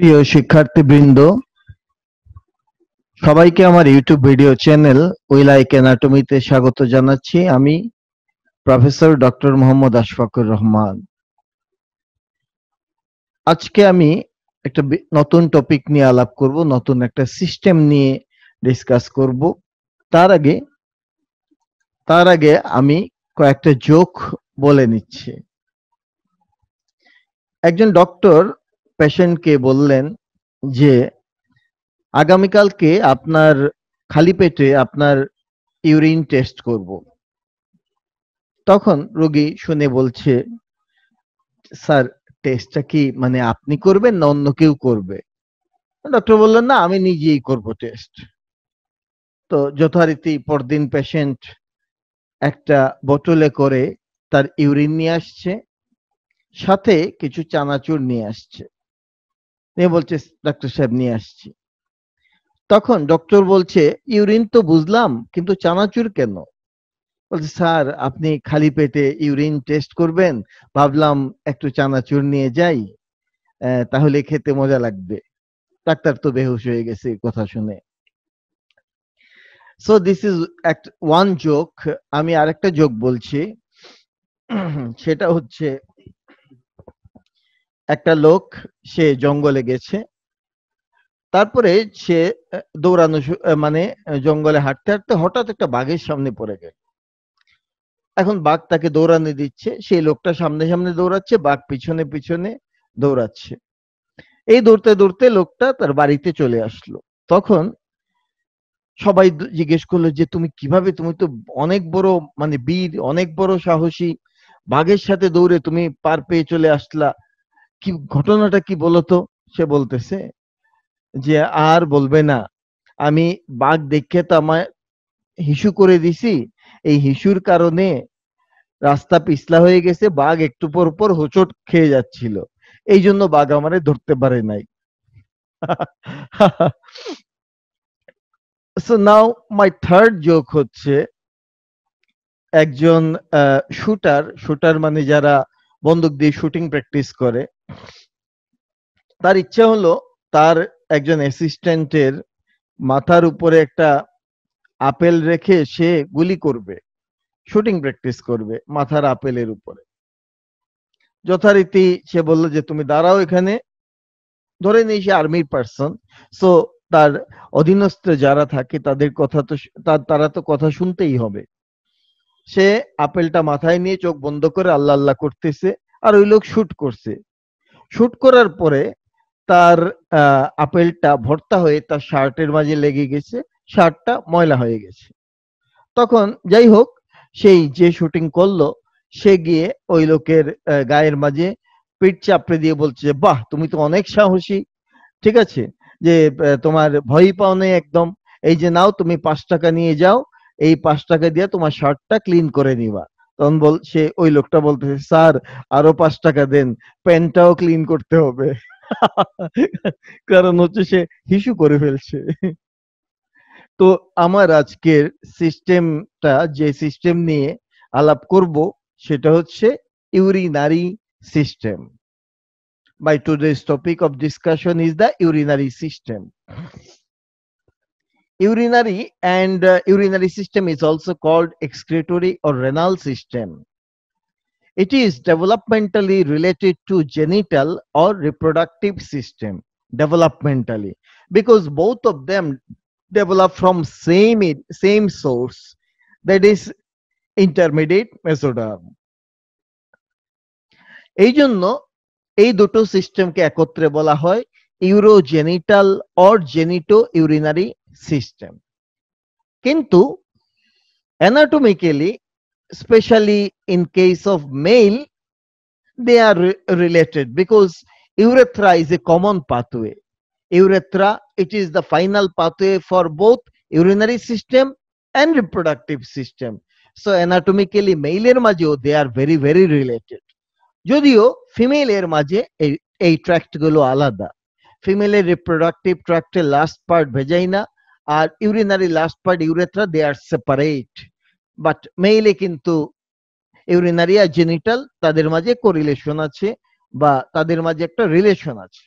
প্রিয় শিক্ষার্থীবৃন্দ, সবাইকে আমার YouTube video channel we like অ্যানাটমিতে স্বাগত জানাচ্ছি। আমি প্রফেসর ডক্টর মোহাম্মদ আশফাকুর রহমান। আজকে আমি একটা নতুন টপিক নিয়ে আলাপ করব, নতুন একটা সিস্টেম নিয়ে ডিসকাস করব। তার আগে তার আগে আমি কয়েকটা জোক বলে নিচ্ছি। একজন ডক্টর পেশেন্টকে বললেন যে, আগামীকালকে আপনার খালি পেটে আপনার ইউরিন টেস্ট করব। তখন রোগী শুনে বলছে, স্যার, টেস্টটা কি মানে আপনি করবেন না অন্য কেউ করবে? ডক্টর বললেন, না, আমি নিজেই করব টেস্ট। তো যথারীতি পরদিন পেশেন্ট একটা বোতলে করে তার ইউরিন নিয়ে আসছে, সাথে কিছু চানাচুর নিয়ে আসছে। নিয়ে বলছে ডাক্তার সাহেব, নিয়ে আসছি। তখন ডক্টর বলছে ইউরিন তো বুঝলাম, কিন্তু চানাচুর কেন? বলছে স্যার আপনি খালি পেটে ইউরিন টেস্ট করবেন, ভাবলাম একটু চানাচুর নিয়ে যাই তাহলে খেতে মজা লাগবে। ডাক্তার তো বেহুশ হয়ে গেছে কথা শুনে। So this is one joke আমি আরেকটা জোক বলছি। সেটা হচ্ছে একটা লোক, সে জঙ্গলে গেছে। তারপরে সে দৌড়ানো মানে জঙ্গলে হাঁটতে হাঁটতে হঠাৎ একটা বাঘের সামনে পড়ে গেল। এখন বাঘ তাকে দৌড়ানো দিচ্ছে, সেই লোকটা সামনে সামনে দৌড়াচ্ছে, বাঘ পিছনে পিছনে দৌড়াচ্ছে। এই দৌড়তে দৌড়তে লোকটা তার বাড়িতে চলে আসলো। তখন সবাই জিজ্ঞেস করল যে, তুমি কীভাবে? তুমি তো অনেক বড় মানে বীর, অনেক বড় সাহসী। বাঘের সাথে দৌড়ে তুমি পার পেয়ে চলে আসলা। কি ঘটনাটা কি বলতো? সে বলতেছে যে, আর বলবে না। আমি বাঘ দেখে তো আমায় হিসু করে দিছি। এই হিসুর কারণে রাস্তা পিছলা হয়ে গেছে, বাঘ একটু পর পর হোঁচট খেয়ে যাচ্ছিল। এই জন্য বাঘ আমারে ধরতে পারে নাই। So now my third joke হচ্ছে, একজন শুটার শুটার মানে যারা বন্দুক দিয়ে শুটিং প্র্যাকটিস করে তার ইচ্ছা হলো তার একজন অ্যাসিস্ট্যান্টের মাথার উপরে একটা আপেল রেখে সে গুলি করবে শুটিং প্র্যাকটিস করবে মাথার আপেলের উপরে। যথারীতি সে বলল যে, তুমি দাঁড়াও এখানে। ধরে নিই সে আর্মির পার্সন সো তার অধীনস্থ যারা থাকে তাদের কথা তো তারা তো কথা শুনতেই হবে। সে আপেলটা মাথায় নিয়ে চোখ বন্ধ করে আল্লাহ আল্লাহ করতেছে, আর ওই লোক শুট করছে। শুট করার পরে তার আপেলটা ভর্তা হয়ে তার শার্টের মাঝে লেগে গেছে শার্টটা ময়লা হয়ে গেছে। তখন যাই হোক সেই যে শুটিং করল সে গিয়ে ওই লোকের গায়ের মাঝে পিঠ চাপড়ে দিয়ে বলছে যে, বাহ তুমি তো অনেক সাহসী। ঠিক আছে? যে তোমার ভয় পাও নেই একদম। এই যে নাও তুমি পাঁচ টাকা নিয়ে যাও। এই পাঁচ টাকা দিয়ে তোমার শার্টটা ক্লিন করে নিবা। তখন বল, সে ওই লোকটা বলতেছে, স্যার, আরও পাঁচ টাকা দেন, প্যান্টটাও ক্লিন করতে হবে। কারণ হচ্ছে সে হিসু করে ফেলছে। তো আমার আজকের সিস্টেমটা যে সিস্টেম নিয়ে আলাপ করব, সেটা হচ্ছে urinary system My today's topic of discussion is the urinary system. Urinary and uh, urinary system is also called excretory or renal system. It is developmentally related to genital or reproductive system developmentally because both of them develop from same i- same source that is intermediate mesoderm. এই জন্য এই দুটো সিস্টেমকে একত্রে বলা হয় urogenital or genitourinary system কিন্তু anatomically specially in case of male they are re- related because urethra is a common pathway urethra it is the final pathway for both urinary system and reproductive system so anatomically male এর মাঝেও they are very very related যদিও female এর মাঝে এই এই tract গুলো আলাদা ফিমেলের রিপ্রোডাক্টিভ ট্র্যাক্টের last part vagina R urinary last part urethra they are separate but মেইলে কিন্তু ইউরিনারি আর জেনিটাল তাদের মাঝে কোরিলেশন আছে বা তাদের মাঝে একটা রিলেশন আছে।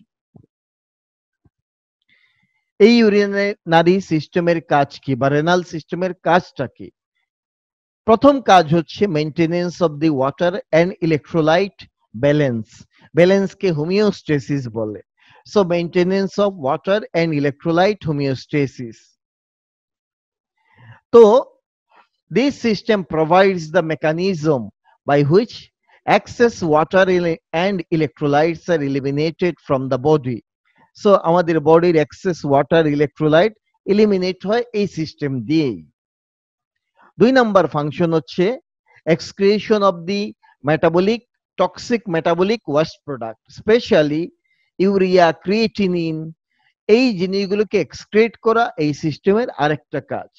এই ইউরিনারি সিস্টেমের কাজ কি বা রেনাল সিস্টেমের কাজটা কি? প্রথম কাজ হচ্ছে maintenance of the water and electrolyte balance ব্যালেন্সকে homeostasis বলে। So maintenance of water and electrolyte homeostasis তো this system provides the mechanism by which excess water and electrolytes are eliminated from the body. So আমাদের বডির access water electrolyte eliminate হয় এই system দিয়েই। দুই number function হচ্ছে excretion of the metabolic toxic metabolic waste product specially urea creatinine এই জিনিসগুলোকে এক্সক্রিয়েট করা এই সিস্টেমের আরেকটা কাজ।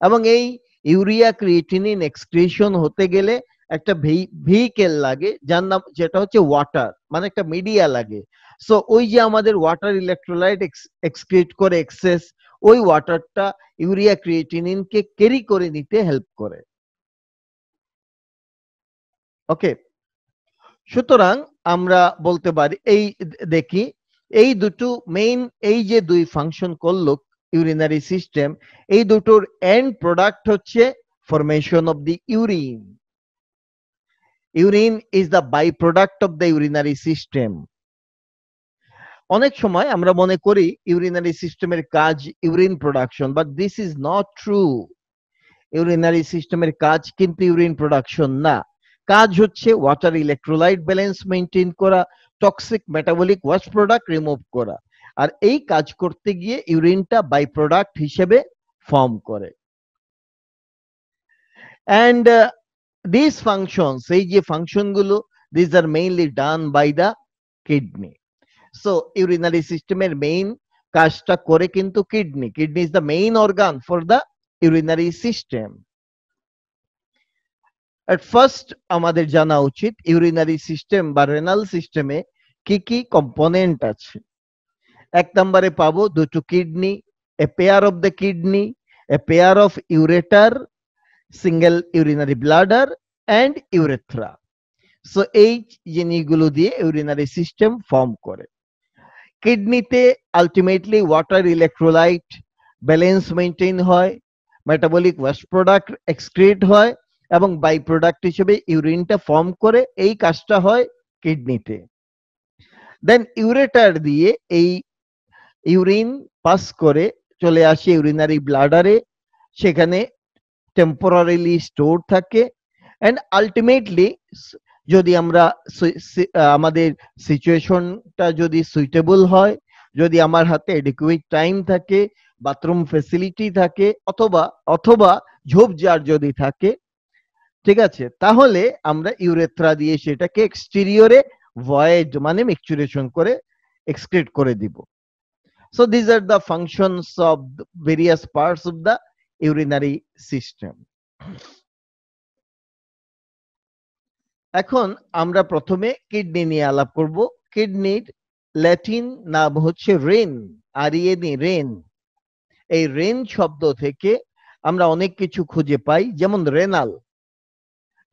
এবং এই ইউরিয়া ক্রিয়েটিনিন এক্সক্রিয়েশন হতে গেলে একটা ভেহিকেল লাগে, যার নাম, যেটা হচ্ছে ওয়াটার মানে একটা মিডিয়া লাগে। সো ওই যে আমাদের ওয়াটার ইলেকট্রোলাইট এক্সক্রিয়েট করে এক্সেস ওই ওয়াটারটা ইউরিয়া ক্রিয়েটিনিনকে ক্যারি করে নিতে হেল্প করে। ওকে সুতরাং আমরা বলতে পারি, এই দেখি, এই দুটো মেইন এই যে দুই ফাংশন করল ইউরিনারি সিস্টেম এই দুটোর এন্ড প্রোডাক্ট হচ্ছে formation of the urine urine is the by product of the urinary system অনেক সময় আমরা মনে করি ইউরিনারি সিস্টেমের কাজ urine production but this is not true urinary সিস্টেমের কাজ কিন্তু ইউরিন প্রোডাকশন না। কাজ হচ্ছে ওয়াটার ইলেকট্রোলাইট ব্যালেন্স মেনটেন করা toxic metabolic wash product remove করা। আর এই কাজ করতে গিয়ে ইউরিনটা বাই প্রোডাক্ট হিসেবে ফর্ম করে। অ্যান্ড দিস ফাংশনস এই যে ফাংশনগুলো this are mainly done by the kidney so urinary সিস্টেমের মেইন কাজটা করে কিন্তু kidney kidney is the main organ for the urinary system at first আমাদের জানা উচিত ইউরিনারি সিস্টেম বা রেনাল সিস্টেমে কি কি কম্পোনেন্ট আছে। এক নম্বরে পাবো দুটো kidney a pair of the kidney a pair of ureter single urinary bladder and urethra so এই জিনিসগুলো দিয়ে ইউরিনারি সিস্টেম ফর্ম করে। কিডনিতে ultimately water electrolyte balance maintain হয় মেটাবলিক ওয়েস্ট প্রোডাক্ট এক্সক্রিয়েট হয় এবং বাই প্রোডাক্ট হিসেবে ইউরিনটা ফর্ম করে এই কাজটা হয় কিডনিতে দেন ইউরেটার দিয়ে এই ইউরিন পাস করে চলে আসে ইউরিনারি ব্লাডারে সেখানে টেম্পোরারিলি স্টোর থাকে। অ্যান্ড আলটিমেটলি যদি আমরা আমাদের সিচুয়েশনটা যদি সুইটেবল হয়, যদি আমার হাতে এডিকুয়েট টাইম থাকে বাথরুম ফেসিলিটি থাকে, অথবা অথবা ঝোপঝাড় যদি থাকে ঠিক আছে? তাহলে আমরা ইউরেথ্রা দিয়ে সেটাকে এক্সটেরিয়রে ভয়েড মানে মিক্সচুরেশন করে এক্সক্রিট করে দিব। So this are the functions of various parts of the urinary system এখন আমরা প্রথমে কিডনি নিয়ে আলাপ করব। কিডনির ল্যাটিন নাম হচ্ছে রেন আর ইয়ে রেন এই রেন শব্দ থেকে আমরা অনেক কিছু খুঁজে পাই, যেমন রেনাল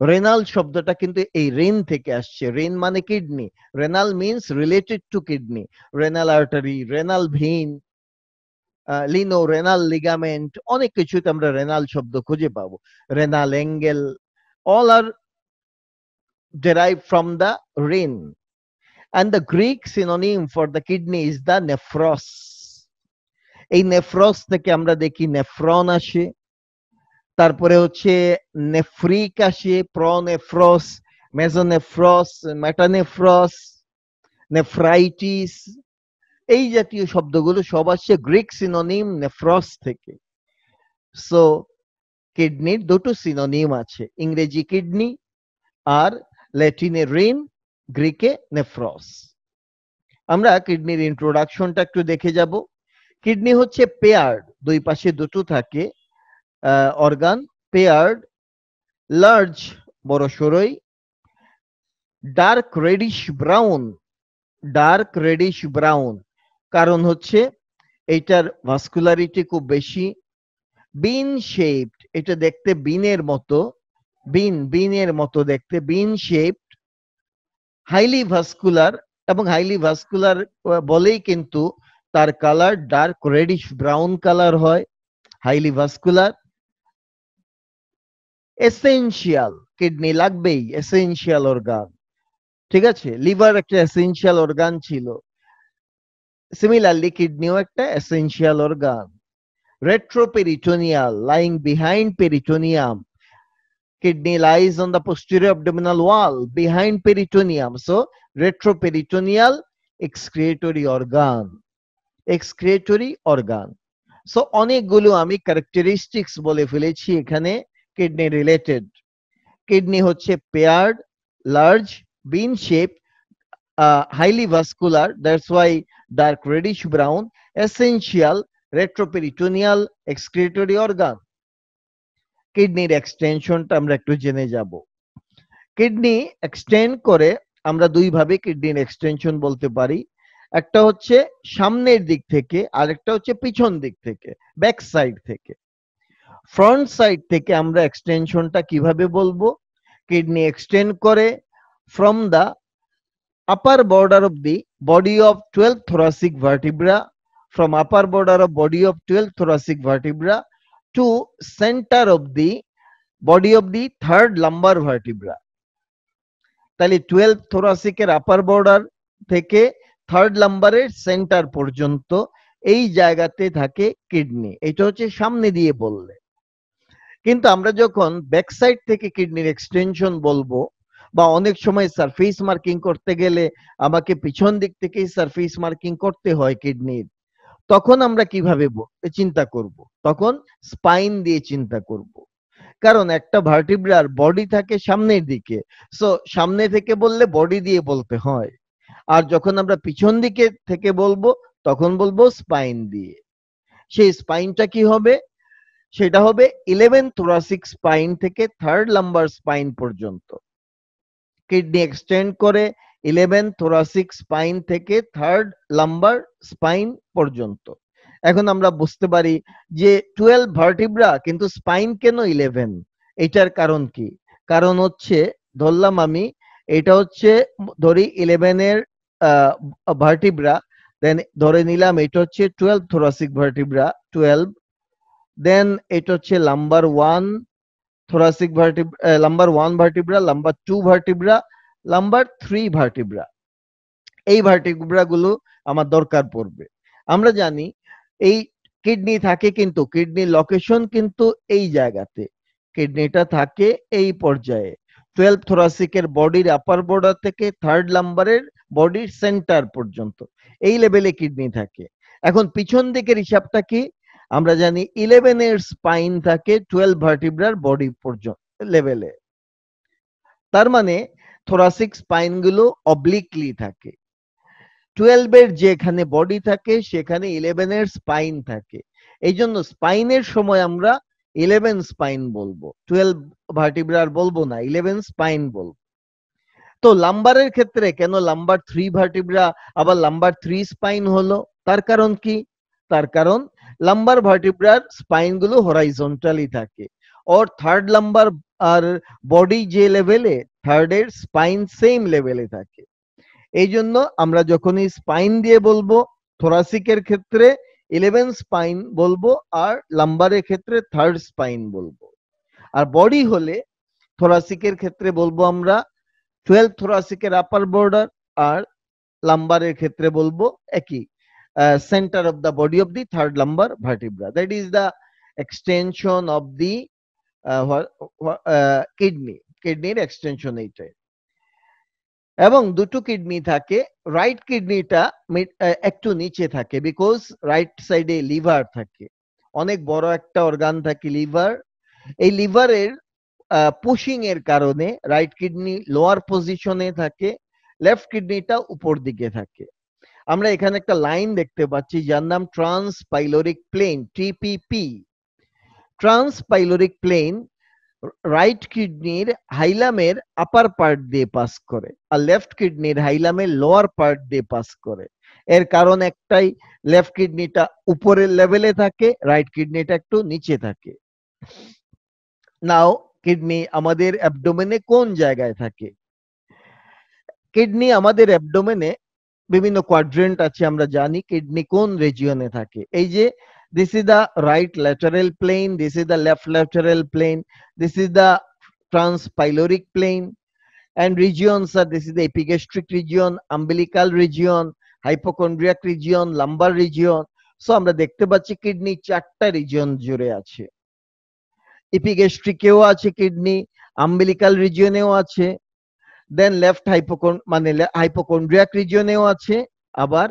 রেনাল শব্দটা কিন্তু এই রেন থেকে আসছে। রেন মানে kidney renal means related to kidney renal artery renal vein lienorenal ligament অনেক কিছুতে আমরা রেনাল শব্দ খুঁজে পাবো। Renal angle all are derived from the rin and the greek synonym for the kidney is the nephros এই nephros থেকে আমরা দেখি নেফ্রন আসে তারপরে হচ্ছে নেফ্রিক আসে প্রনেফ্রস মেজোনেফ্রস মেটানেফ্রস, নেফ্রাইটিস, এই জাতীয় শব্দগুলো সব আসছে গ্রিক সিনোনিম নেফ্রস থেকে। সো কিডনির দুটো সিনোনিম আছে, ইংরেজি কিডনি আর ল্যাটিনে রিন গ্রিকে নেফ্রস। আমরা কিডনির ইন্ট্রোডাকশনটা একটু দেখে যাব। কিডনি হচ্ছে পেয়ার দুই পাশে দুটো থাকে। অর্গান পেয়ার্ড লার্জ বড় সরই dark reddish brown dark reddish brown কারণ হচ্ছে এইটার ভাস্কুলারিটি খুব বেশি বিন শেপড এটা দেখতে বিনের মতো বিন বিনের মতো দেখতে বিন শেপড হাইলি ভাস্কুলার এবং হাইলি ভাস্কুলার বলেই কিন্তু তার colour dark reddish brown colour হয় হাইলি ভাস্কুলার এসেনশিয়াল কিডনি লাগবেই এসেনশিয়াল অর্গান ঠিক আছে? লিভার একটা এসেনশিয়াল অর্গান ছিল। সিমিলারলি কিডনিও একটা essential organ retroperitoneal lying behind peritoneum kidney lies on the posterior abdominal wall behind peritoneum so retroperitoneal excretory organ excretory organ so অনেকগুলো আমি characteristics বলে ফেলেছি এখানে। কিডনি রিলেটেড কিডনি হচ্ছে paired large bean shape highly vascular, that's why dark reddish brown, essential retroperitoneal excretory organ. কিডনির এক্সটেনশনটা আমরা জেনে যাব। কিডনি এক্সটেন্ড করে আমরা দুই ভাবে কিডনির এক্সটেনশন বলতে পারি। একটা হচ্ছে সামনের দিক থেকে, আরেকটা হচ্ছে পিছন দিক থেকে ব্যাক সাইড থেকে। ফ্রন্ট সাইড থেকে আমরা এক্সটেনশনটা কীভাবে বলব? কিডনি এক্সটেন্ড করে from the upper border of the body of twelve thoracic vertebra from upper border of body of twelve thoracic vertebra to centre of the body of the third lumbar vertebra তাহলে twelve থোরাসিকের upper border থেকে third লাম্বারের centre পর্যন্ত এই জায়গাতে থাকে kidney এটা হচ্ছে সামনে দিয়ে বললে। কিন্তু আমরা যখন ব্যাক সাইড থেকে কিডনির এক্সটেনশন বলব, বা অনেক সময় সারফেস মার্কিং করতে গেলে আমাকে পিছন দিক থেকেই সারফেস মার্কিং করতে হয় কিডনির তখন আমরা কীভাবে চিন্তা করব? তখন স্পাইন দিয়ে চিন্তা করব। কারণ একটা ভার্টিব্রার বডি থাকে সামনের দিকে সো সামনে থেকে বললে বডি দিয়ে বলতে হয়। আর যখন আমরা পিছন দিকে থেকে বলব, তখন বলব স্পাইন দিয়ে। সেই স্পাইনটা কি হবে? সেটা হবে ইলেভেন থোরাসিক স্পাইন থেকে থার্ড লাম্বার স্পাইন পর্যন্ত। কিডনি এক্সটেন্ড করে ইলেভেন থোরাসিক স্পাইন থেকে থার্ড লাম্বার স্পাইন পর্যন্ত। এখন আমরা বুঝতে পারি যে টুয়েলভ ভার্টিব্রা কিন্তু স্পাইন কেন ইলেভেন এটার কারণ কি? কারণ হচ্ছে, ধরলাম আমি, এটা হচ্ছে ধরি ইলেভেনের ভার্টিব্রা দেন ধরে নিলাম এটা হচ্ছে twelve thoracic vertebra twelve then এটা হচ্ছে lumbar one thoracic vertebra uh, lumbar 1 vertebra two 2 vertebra lumbar 3 vertebra. এই ভার্টিব্রা গুলো আমার দরকার পড়বে। আমরা জানি এই কিডনি থাকে কিন্তু কিডনি লোকেশন কিন্তু এই জায়গাতে। কিডনিটা থাকে এই পর্যায়ে। টুয়েলভ থোরাসিকের বডির আপার বর্ডার থেকে থার্ড লাম্বারের বডির সেন্টার পর্যন্ত। এই লেভেলে কিডনি থাকে। এখন পিছন দিকের হিসাবটা কি? আমরা জানি ইলেভেন এর স্পাইন থাকে টুয়েলভ ভার্টিব্রার বডি পর্যন্ত লেভেলে তার মানে থোরাসিক স্পাইনগুলো অবলিকলি থাকে। টুয়েলভের যেখানে বডি থাকে, সেখানে ইলেভেনের স্পাইন থাকে। এই জন্য স্পাইনের সময় আমরা ইলেভেন স্পাইন বলব। টুয়েলভ ভার্টিব্রার বলব না ইলেভেন স্পাইন বলব। তো লাম্বারের ক্ষেত্রে কেন লাম্বার থ্রি ভার্টিব্রা আবার লাম্বার থ্রি স্পাইন হলো? তার কারণ কি? তার কারণ লাম্বার ভার্টিব্রার স্পাইনগুলো হরাইজন্টালি থাকে। ওর থার্ড লাম্বার আর বডি যে লেভেলে থার্ড এর স্পাইন সেম লেভেলে থাকে। এই জন্য আমরা যখনই স্পাইন দিয়ে বলব থোরাসিকের ক্ষেত্রে ইলেভেন স্পাইন বলব আর লাম্বারের ক্ষেত্রে থার্ড স্পাইন বলব। আর বডি হলে থোরাসিকের ক্ষেত্রে বলব আমরা টুয়েলভ থোরাসিকের আপার বর্ডার আর লাম্বারের ক্ষেত্রে বলব একই। Uh, center of the body of the third lumbar vertebra. That is the extension of the uh, uh, kidney. কিডনির এক্সটেনশন এইটাই। এবং দুটো কিডনি থাকে। রাইট কিডনিটা একটু নিচে থাকে বিকজ রাইট সাইডে লিভার থাকে। অনেক বড় একটা অর্গান থাকে লিভার এই লিভারের পুশিং এর কারণে রাইট কিডনি লোয়ার পজিশনে থাকে। লেফট কিডনিটা উপর দিকে থাকে। আমরা এখানে একটা লাইন দেখতে পাচ্ছি, যার নাম transpyloric plane TPP transpyloric plane right কিডনির হাইলামের আপার পার্ট দিয়ে পাস করে আর লেফট কিডনির হাইলামের লোয়ার পার্ট দিয়ে পাস করে। এর কারণ একটাই লেফট কিডনিটা উপরের লেভেলে থাকে রাইট কিডনিটা একটু নিচে থাকে। নাও কিডনি আমাদের অ্যাবডোমেনে কোন জায়গায় থাকে? কিডনি আমাদের অ্যাবডোমেনে বিভিন্ন কোয়াড্রেন্ট আছে আমরা জানি কিডনি কোন রিজিয়নে থাকে। এই যে this is the right lateral plane this is the left lateral plane this is the transpyloric plane and regions are, this is the epigastric region, umbilical region, hypochondriac region, lumbar region so আমরা দেখতে পাচ্ছি kidney চারটা region জুড়ে আছে। এপিগ্যাস্ট্রিকেও আছে kidney umbilical রিজিয়নেও আছে। দেন left হাইপোকন মানে hypochondriac রিজিয়নেও আছে, আবার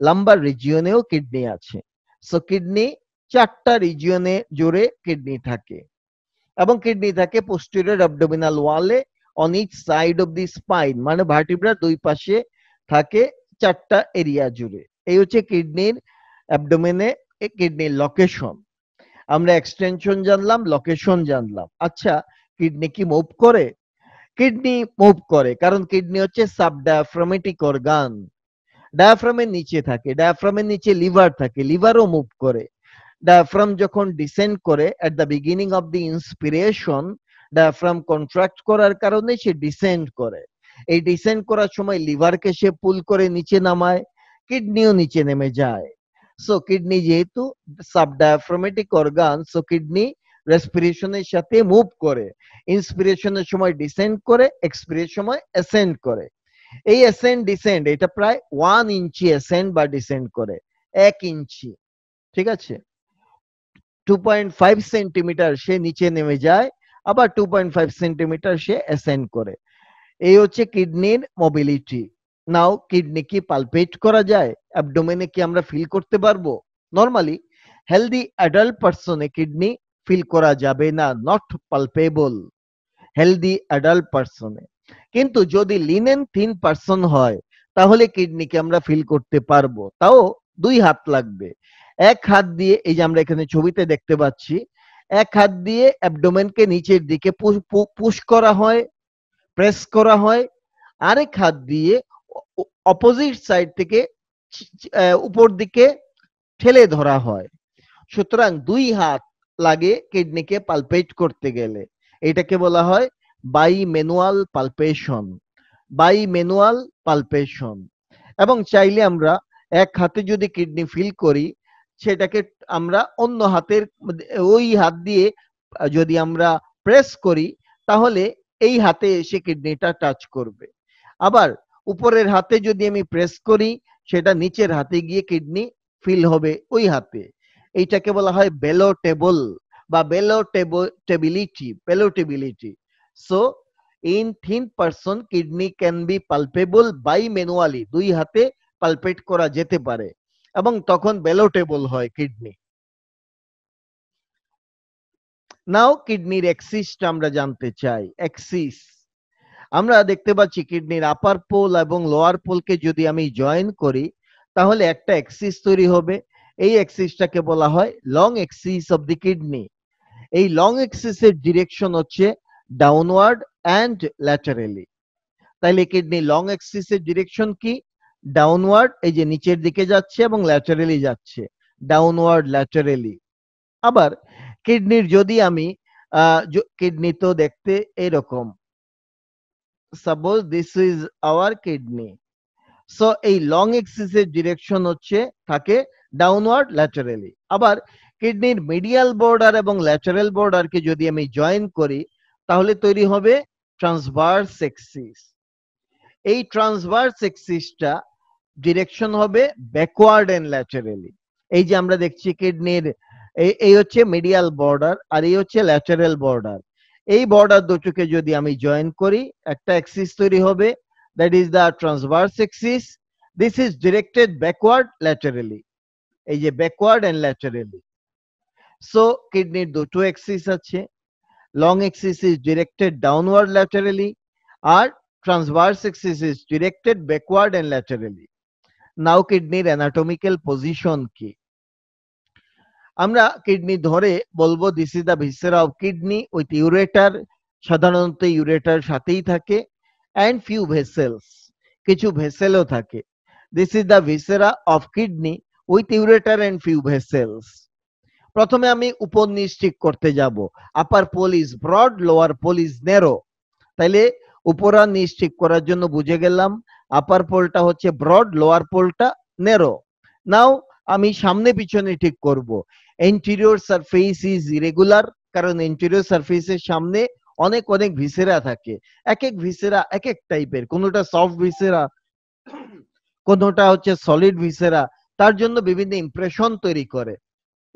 লাম্বার রিজিয়নেও কিডনি আছে। সো কিডনি চারটা রিজিয়নে জুড়ে কিডনি থাকে। এবং কিডনি থাকে পোস্টেরিয়র অ্যাবডোমিনাল ওয়ালে on each side of the spine মানে ভার্টিব্রার দুই পাশে থাকে চারটা এরিয়া জুড়ে। এই হচ্ছে কিডনির অ্যাবডোমেনে কিডনির লোকেশন আমরা এক্সটেনশন জানলাম লোকেশন জানলাম। আচ্ছা কিডনি কি মুভ করে? কিডনি মুভ করে, কারণ কিডনি হচ্ছে সাব ডায়াফ্রামেটিক অর্গান। ডায়াফ্রামের নিচে থাকে, ডায়াফ্রামের নিচে লিভার থাকে, লিভারও মুভ করে। ডায়াফ্রাম যখন ডিসেন্ড করে at the beginning of the inspiration diaphragm contract করার কারণে সে ডিসেন্ড করে। এই ডিসেন্ড করার সময় লিভারকে সে পুল করে নিচে নামায়, কিডনিও নিচে নেমে যায়। সো কিডনি যেহেতু sub diaphragmatic organ so kidney রেসপিরেশনের সাথে মুভ করে। ইন্সপিরেশনের সময় ডিসেন্ড করে এক্সপিরেশন সময় অ্যাসেন্ড করে। এই অ্যাসেন্ড ডিসেন্ড এটা প্রায় ওয়ান ইঞ্চি অ্যাসেন্ড বা ডিসেন্ড করে। এক ইঞ্চি ঠিক আছে? টু পয়েন্ট ফাইভ সেন্টিমিটার সে নিচে নেমে যায়, আবার টু পয়েন্ট ফাইভ সেন্টিমিটার সে অ্যাসেন্ড করে। এই হচ্ছে কিডনির মোবিলিটি নাও কিডনি কি পালপেট করা যায়? অ্যাবডোমেনে কি আমরা ফিল করতে পারব? নর্মালি হেলদি অ্যাডাল্ট পার্সনে কিডনি ফিল করা যাবে না নট পালপেবল হেলদি অ্যাডাল্ট পার্সনে কিন্তু যদি লিনেন থিন পার্সন হয়, তাহলে কিডনিকে আমরা ফিল করতে পারব। তাও দুই হাত লাগবে। এক হাত দিয়ে, এই যে আমরা এখানে ছবিতে দেখতে পাচ্ছি, এক হাত দিয়ে অ্যাবডোমেনকে নিচের দিকে পুশ করা হয় প্রেস করা হয়। আরেক হাত দিয়ে অপোজিট সাইড থেকে উপর দিকে ঠেলে ধরা হয়। সুতরাং দুই হাত লাগে কিডনিকে পালপেট করতে গেলে। এটাকে বলা হয় by manual palpation by manual palpation এবং চাইলে আমরা এক হাতে যদি কিডনি ফিল করি, সেটাকে আমরা অন্য হাতের ওই হাত দিয়ে যদি আমরা প্রেস করি, তাহলে এই হাতে এসে কিডনিটা টাচ করবে। আবার উপরের হাতে যদি আমি প্রেস করি, সেটা নিচের হাতে গিয়ে কিডনি ফিল হবে ওই হাতে। এইটাকে বলা হয় বেলোটেবল বা ballotability ballotability so in thin person kidney can be palpable by manually দুই হাতে পালপেট করা যেতে পারে। এবং তখন বেলোটেবল হয় কিডনি নাও কিডনির এক্সিসটা আমরা জানতে চাই। এক্সিস আমরা দেখতে পাচ্ছি কিডনির আপার পোল এবং লোয়ার পোলকে যদি আমি জয়েন করি, তাহলে একটা এক্সিস তৈরি হবে। এই এক্সিসটাকে বলা হয় long axis of the kidney এই লং এক্সিসের ডিরেকশন হচ্ছে ডাউনওয়ার্ড অ্যান্ড ল্যাটারালি তাইলে কিডনি লং এক্সিসের ডিরেকশন কি? ডাউনওয়ার্ড এই যে নিচের দিকে যাচ্ছে এবং ল্যাটারালি যাচ্ছে। ডাউনওয়ার্ড ল্যাটারালি আবার কিডনির যদি আমি কিডনি তো দেখতে এরকম। Suppose this is our kidney so এই লং এক্সিসের ডিরেকশন হচ্ছে, থাকে ডাউনওয়ার্ড ল্যাটারালি আবার কিডনির মিডিয়াল বর্ডার এবং ল্যাটারাল বর্ডারকে যদি আমি জয়েন করি, তাহলে তৈরি হবে ট্রান্সভার্স এক্সিস এই ট্রান্সভার্স এক্সিসটা ডিরেকশন হবে ব্যাকওয়ার্ড এন্ড ল্যাটারালি এই যে আমরা দেখছি কিডনির এই হচ্ছে মিডিয়াল বর্ডার আর এই হচ্ছে ল্যাটারাল বর্ডার এই বর্ডার দুটোকে যদি আমি জয়েন করি, একটা এক্সিস তৈরি হবে that is the transverse axis this is directed backward laterally এই যে ব্যাকওয়ার্ড এন্ড ল্যাটারালি সো কিডনির দুটো এক্সিস আছে। Long axis is directed downward laterally R transverse axis is directed backward and laterally now কিডনির anatomical position কি? আমরা kidney ধরে বলব this is the viscera of kidney with ureter সাধারণত ureter সাথেই থাকে। অ্যান্ড ফিউ ভেসেলস কিছু ভেসেলও থাকে। This is the viscera of kidney with ureter and few vessels প্রথমে আমি উপর নিচ ঠিক করতে যাব। Upper pole is broad lower pole is narrow তাইলে উপর নিচ ঠিক করার জন্য বুঝে গেলাম আপার পোলটা হচ্ছে ব্রড লোয়ার পোলটা নেরো নাও আমি সামনে পিছনে ঠিক করব। এন্টিরিয়র সারফেস ইজ ইরেগুলার কারণ এন্টিরিয়র সারফেসের সামনে অনেক অনেক ভিসেরা থাকে। এক এক ভিসেরা এক এক টাইপের কোনোটা সফট ভিসেরা, কোনোটা হচ্ছে সলিড ভিসেরা। তার জন্য বিভিন্ন ইমপ্রেশন তৈরি করে।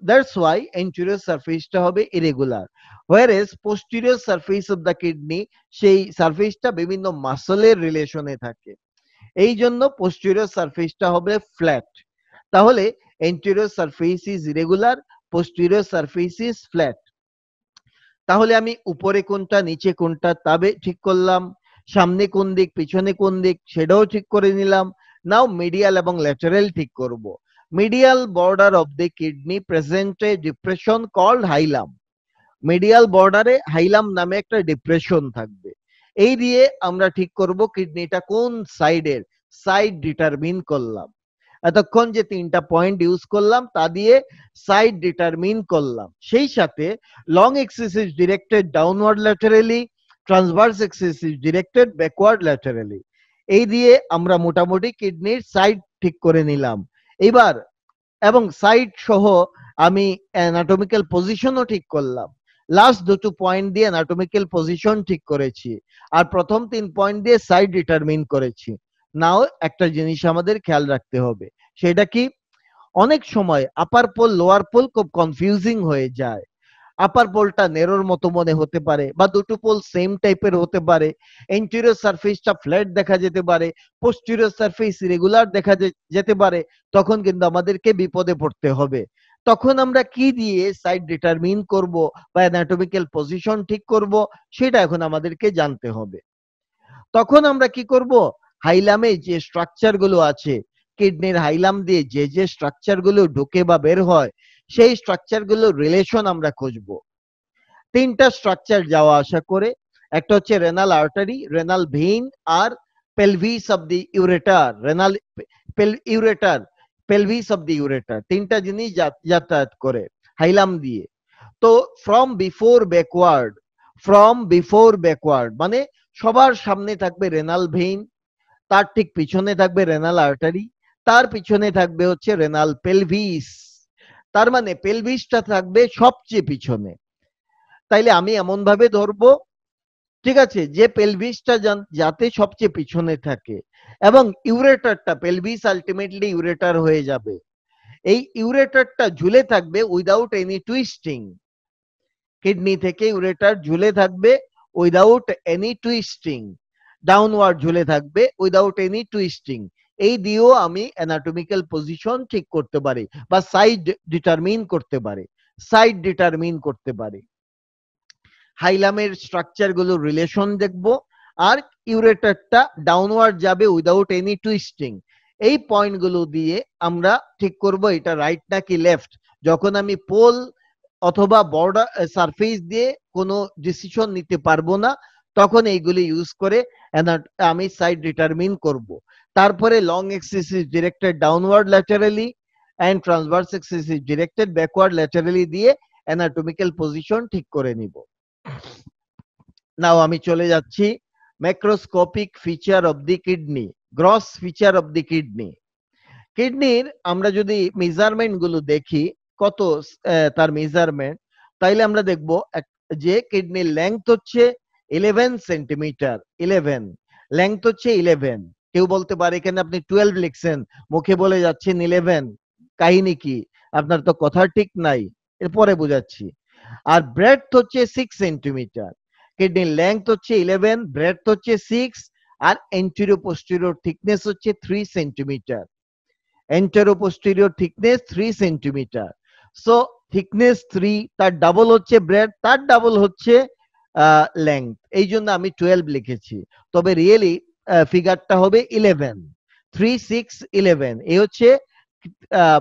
দ্যাটস ওয়াই এন্টিরিয়র সারফেসটা হবে irregular whereas posterior surface of the kidney সেই সারফেসটা বিভিন্ন মাসলের রিলেশনে থাকে। এই জন্য পোস্টিরিয়র সারফেসটা হবে ফ্ল্যাট তাহলে anterior surface is irregular posterior surface is flat তাহলে আমি উপরে কোনটা, নিচে কোনটা, তবে ঠিক করলাম। সামনে কোন দিক, পিছনে কোন দিক, সেটাও ঠিক করে নিলাম। নাও মিডিয়াল এবং ল্যাটারাল ঠিক করব। Medial border of the kidney present a depression called hilum medial বর্ডারে হাইলাম নামে একটা ডিপ্রেশন থাকবে। এই দিয়ে আমরা ঠিক করব কিডনিটা কোন সাইডের সাইড ডিটারমিন করলাম। এতক্ষণ যে তিনটা পয়েন্ট ইউজ করলাম, তা দিয়ে সাইড ডিটারমিন করলাম। সেই সাথে long axis is directed downward laterally transverse axis is directed backward laterally এই দিয়ে আমরা মোটামুটি কিডনির সাইড ঠিক করে নিলাম। এবার, এবং সাইড সহ আমি অ্যানাটমিক্যাল পজিশনও ঠিক করলাম। লাস্ট দুটো পয়েন্ট দিয়ে অ্যানাটমিক্যাল পজিশন ঠিক করেছি। আর প্রথম তিন পয়েন্ট দিয়ে সাইড ডিটারমিন করেছি। নাও একটা জিনিস আমাদের খেয়াল রাখতে হবে। সেটা কি? অনেক সময় আপার পোল লোয়ার পোল খুব কনফিউজিং হয়ে যায়। আপার পোলটা নেরোর মতো মনে হতে পারে বা দুটো পোল সেম টাইপের হতে পারে। এন্টিরিয়র সারফেসটা ফ্ল্যাট দেখা যেতে পারে পোস্টিরিয়র সারফেস রেগুলার দেখা যেতে পারে, তখন কিন্তু আমাদেরকে বিপদে পড়তে হবে। তখন আমরা কি দিয়ে সাইড ডিটারমিন করব বা অ্যানাটমিক্যাল পজিশন ঠিক করব, সেটা এখন আমাদেরকে জানতে হবে। তখন আমরা কি করব? হাইলামে যে স্ট্রাকচারগুলো আছে কিডনির হাইলাম দিয়ে যে যে স্ট্রাকচারগুলো ঢোকে বা বের হয় সেই স্ট্রাকচারগুলো রিলেশন আমরা খুঁজবো। তিনটা স্ট্রাকচার যাওয়া আসা করে, একটা হচ্ছে renal artery renal vein R pelvis of the ureter renal ureter pelvis of the ureter তিনটা জিনিস যাতায়াত করে, হাইলাম দিয়ে। তো from before backward from before backward মানে সবার সামনে থাকবে রেনাল ভেইন তার ঠিক পিছনে থাকবে রেনাল আর্টারি তার পিছনে থাকবে হচ্ছে রেনাল পেলভিস তার মানে পেলভিসটা থাকবে সবচেয়ে পিছনে। তাইলে আমি এমন ভাবে ধরবো, ঠিক আছে? যে পেলভিসটা যাতে সবচেয়ে পিছনে থাকে এবং ইউরেটারটা পেলভিস আলটিমেটলি ইউরেটার হয়ে যাবে। এই ইউরেটারটা ঝুলে থাকবে উইদাউট এনি টুইস্টিং কিডনি থেকে ইউরেটার ঝুলে থাকবে উইদাউট এনি টুইস্টিং ডাউনওয়ার্ড ঝুলে থাকবে উইদাউট এনি টুইস্টিং এই দিয়েও আমি অ্যানাটমিক্যাল পজিশন ঠিক করতে পারি বা সাইড ডিটারমিন করতে পারি সাইড ডিটারমিন করতে পারি। হাইলামের স্ট্রাকচারগুলো রিলেশন দেখব আর ইউরেটারটা ডাউনওয়ার্ড যাবে উইদাউট এনি টুইস্টিং এই পয়েন্টগুলো দিয়ে আমরা ঠিক করব এটা রাইট নাকি লেফট যখন আমি পোল অথবা বর্ডার সারফেস দিয়ে কোনো ডিসিশন নিতে পারব না, তখন এইগুলি ইউজ করে আমি সাইড ডিটারমিন করব। তারপরে long axis is directed downward laterally and transverse axis is directed backward laterally দিয়ে অ্যানাটমিক্যাল পজিশন ঠিক করে নিব। নাও আমি চলে যাচ্ছি macroscopic feature of the kidney gross feature of the kidney কিডনির আমরা যদি মেজারমেন্টগুলো দেখি, কত তার মেজারমেন্ট তাইলে আমরা দেখব যে কিডনির লেংথ হচ্ছে ইলেভেন সেন্টিমিটার ইলেভেন লেংথ হচ্ছে ইলেভেন কেউ বলতে পারে, এখানে আপনি টুয়েলভ লিখছেন, মুখে বলে যাচ্ছেন ইলেভেন কাহিনী কি? আপনার তো কথা ঠিক নাই, এরপরে বুঝাচ্ছি। আর ব্রেডথ হচ্ছে সিক্স সেন্টিমিটার কিডনির লেংথ হচ্ছে ইলেভেন ব্রেডথ হচ্ছে সিক্স আর এন্টেরো পোস্টেরিয়র থিকনেস হচ্ছে three centimeter anteroposterior thickness three centimeter so thickness three তার ডাবল হচ্ছে ব্রেড তার ডাবল হচ্ছে লেংথ এই জন্য আমি টুয়েলভ লিখেছি, তবে রিয়েলি ফিগারটা হবে ইলেভেন থ্রি সিক্স ইলেভেন এই হচ্ছে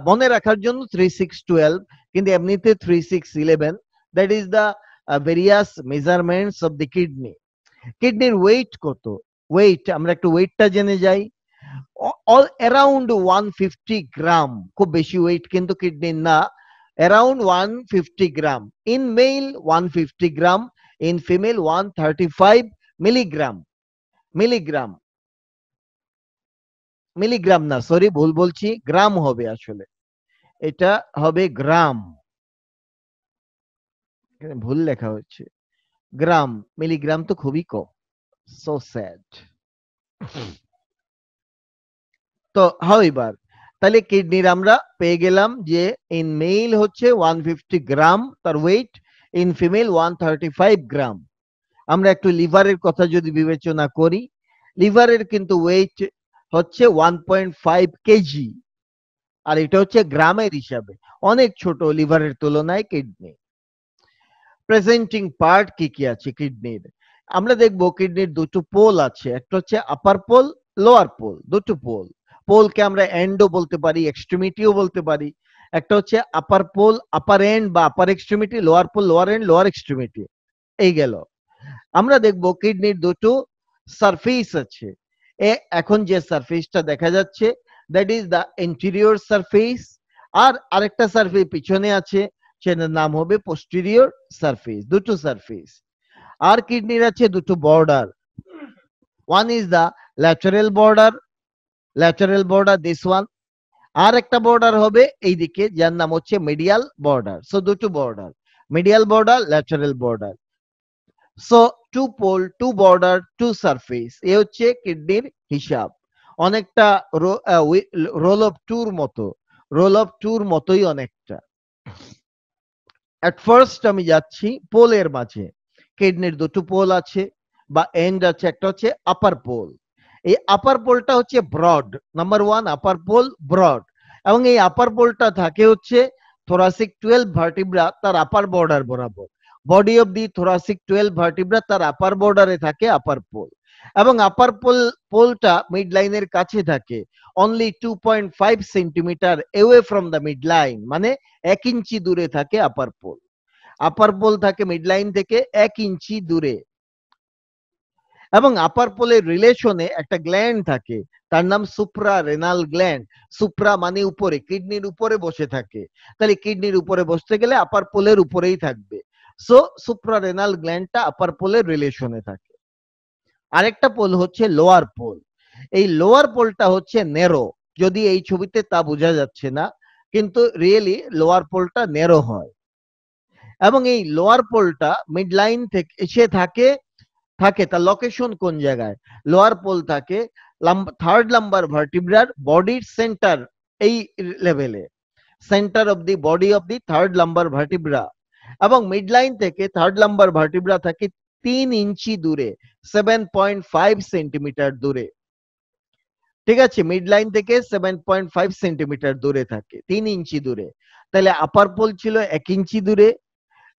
মনে রাখার জন্য থ্রি সিক্স টুয়েলভ কিন্তু এমনিতে three six eleven that is the various measurements of the kidney কিডনির ওয়েট কত? ওয়েট আমরা একটু ওয়েটটা জেনে যাই। All around one fifty gram খুব বেশি ওয়েট কিন্তু কিডনির না। Around one fifty gram in male one fifty gram in female 135 milligram milligram milligram না সরি ভুল বলছি, গ্রাম হবে আসলে। এটা হবে গ্রাম। ভুল লেখা হচ্ছে গ্রাম, মিলিগ্রাম তো খুবই কম। সো স্যাড তো হাউএভার তাহলে কিডনির আমরা পেয়ে গেলাম যে ইন মেল হচ্ছে ওয়ান ফিফটি গ্রাম, তার weight in female one thirty five gram. আমরা একটু লিভারের কথা যদি বিবেচনা করি, লিভারের কিন্তু ওয়েট হচ্ছে ওয়ান পয়েন্ট ফাইভ কেজি আর এটা হচ্ছে গ্রামের হিসাবে। অনেক ছোট লিভারের তুলনায় কিডনি প্রেজেন্টিং পার্ট কি কি আছে কিডনির আমরা দেখব কিডনির দুটো পোল আছে। একটা হচ্ছে আপার পোল লোয়ার পোল দুটো পোল পোলকে আমরা এন্ডও বলতে পারি এক্সট্রিমিটিও বলতে পারি। একটা হচ্ছে আপার পোল আপার এন্ড বা upper extremity lower pole lower end lower extremity এই গেল। আমরা দেখব কিডনির দুটো সারফেস আছে। এখন যে সারফেসটা দেখা যাচ্ছে that is the interior surface আর আরেকটা সারফেস পিছনে আছে, সেটার নাম হবে পোস্টেরিয়র সারফেস দুটো সারফেস আর কিডনির আছে দুটো border one is the lateral border lateral border this one আর একটা বর্ডার হবে এইদিকে, যার নাম হচ্ছে মিডিয়াল বর্ডার সো দুটো border medial border lateral border so two pole two border two surface এ হচ্ছে কিডনির হিসাব। অনেকটা রোল অফ টুর মতো। রোল অফ টুর মতোই অনেকটা। অ্যাট ফার্স্ট আমি যাচ্ছি পোলের মাঝে। কিডনির দুটো পোল আছে বা এন্ড আছে, একটা হচ্ছে আপার পোল এই আপার পোলটা হচ্ছে broad number one upper pole broad এবং এই আপার পোলটা থাকে হচ্ছে থোরাসিক টুয়েলভ ভার্টিব্রা তার আপার বর্ডার বরাবর। Body of the thoracic twelve vertebra তার আপার বর্ডারে থাকে আপার পোল এবং আপার পোল পোলটা মিড লাইনের কাছে থাকে only two point five centimetre away from the mid line মানে এক ইঞ্চি দূরে থাকে আপার পোল আপার পোল থাকে মিড লাইন থেকে এক ইঞ্চি দূরে। এবং আপার পোলের রিলেশনে একটা গ্ল্যান্ড থাকে, তার নাম সুপ্রা রেনাল গ্ল্যান্ড সুপ্রা মানে উপরে কিডনির উপরে বসে থাকে। তাহলে কিডনির উপরে বসতে গেলে আপার পোলের উপরেই থাকবে। সো সুপ্রারেনাল গ্ল্যান্ডটা আপার পোলের রিলেশনে থাকে। আরেকটা পোল হচ্ছে লোয়ার পোল এই লোয়ার পোলটা হচ্ছে নেরো যদি এই ছবিতে তা বোঝা যাচ্ছে না, কিন্তু রিয়েলি লোয়ার পোলটা নেরো হয়। এবং এই লোয়ার পোলটা মিড লাইন থেকে, এসে থাকে থাকে তার লোকেশন কোন জায়গায়? লোয়ার পোল থাকে থার্ড নাম্বার ভার্টিব্রার বডির সেন্টার এই লেভেলে center of the body of the third number vertebra এবং মিড লাইন থেকে থার্ড নাম্বার ভার্টিব্রা থাকে তিন ইঞ্চি দূরে সেভেন পয়েন্ট ফাইভ সেন্টিমিটার দূরে। ঠিক আছে? মিড লাইন থেকে সেভেন পয়েন্ট ফাইভ সেন্টিমিটার দূরে থাকে, তিন ইঞ্চি দূরে। তাহলে আপার পোল ছিল এক ইঞ্চি দূরে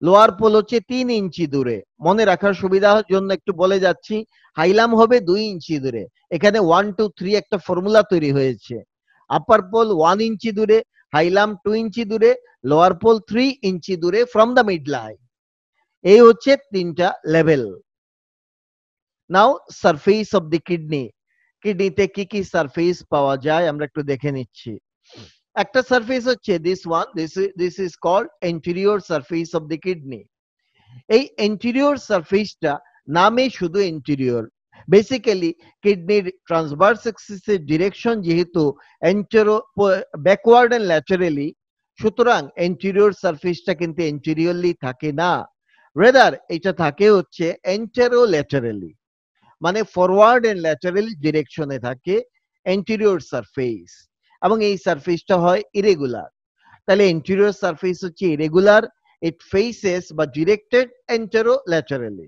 লোয়ার পোল হচ্ছে তিন ইঞ্চি দূরে। মনে রাখার সুবিধার জন্য একটু বলে যাচ্ছি, হাইলাম হবে দুই ইঞ্চি দূরে। এখানে ওয়ান টু থ্রি একটা ফর্মুলা তৈরি হয়েছে। আপার পোল ওয়ান ইঞ্চি দূরে হাইলাম টু ইঞ্চি দূরে লোয়ার পোল থ্রি ইঞ্চি দূরে ফ্রম দ্য মিড লাইন এই হচ্ছে তিনটা level now surface of the kidney কিডনিতে কি কি সারফেস পাওয়া যায় আমরা একটু দেখে নিচ্ছি। একটা সারফেস হচ্ছে this one this is called anterior surface of the kidney এই এন্টেরিয়র সারফেসটা নামে শুধু এন্টেরিয়র বেসিক্যালি কিডনির ট্রান্সভার্স এক্সিসের ডিরেকশন যেহেতু এন্টেরো ব্যাকওয়ার্ড এন্ড ল্যাটারালি সুতরাং এন্টেরিয়র সারফেসটা কিন্তু এন্টেরিয়রলি থাকে না। রেদার এটা থাকে হচ্ছে এন্টেরো ল্যাটারালি মানে ফরওয়ার্ড এন্ড ল্যাটারাল ডিরেকশনে থাকে এন্টেরিয়র সারফেস এবং এই সারফেসটা হয় ইরেগুলার তাহলে এন্টেরিয়র সারফেস হচ্ছে ইরেগুলার ইট ফেসেস বা ডিরেক্টেড এন্টেরো ল্যাটারালি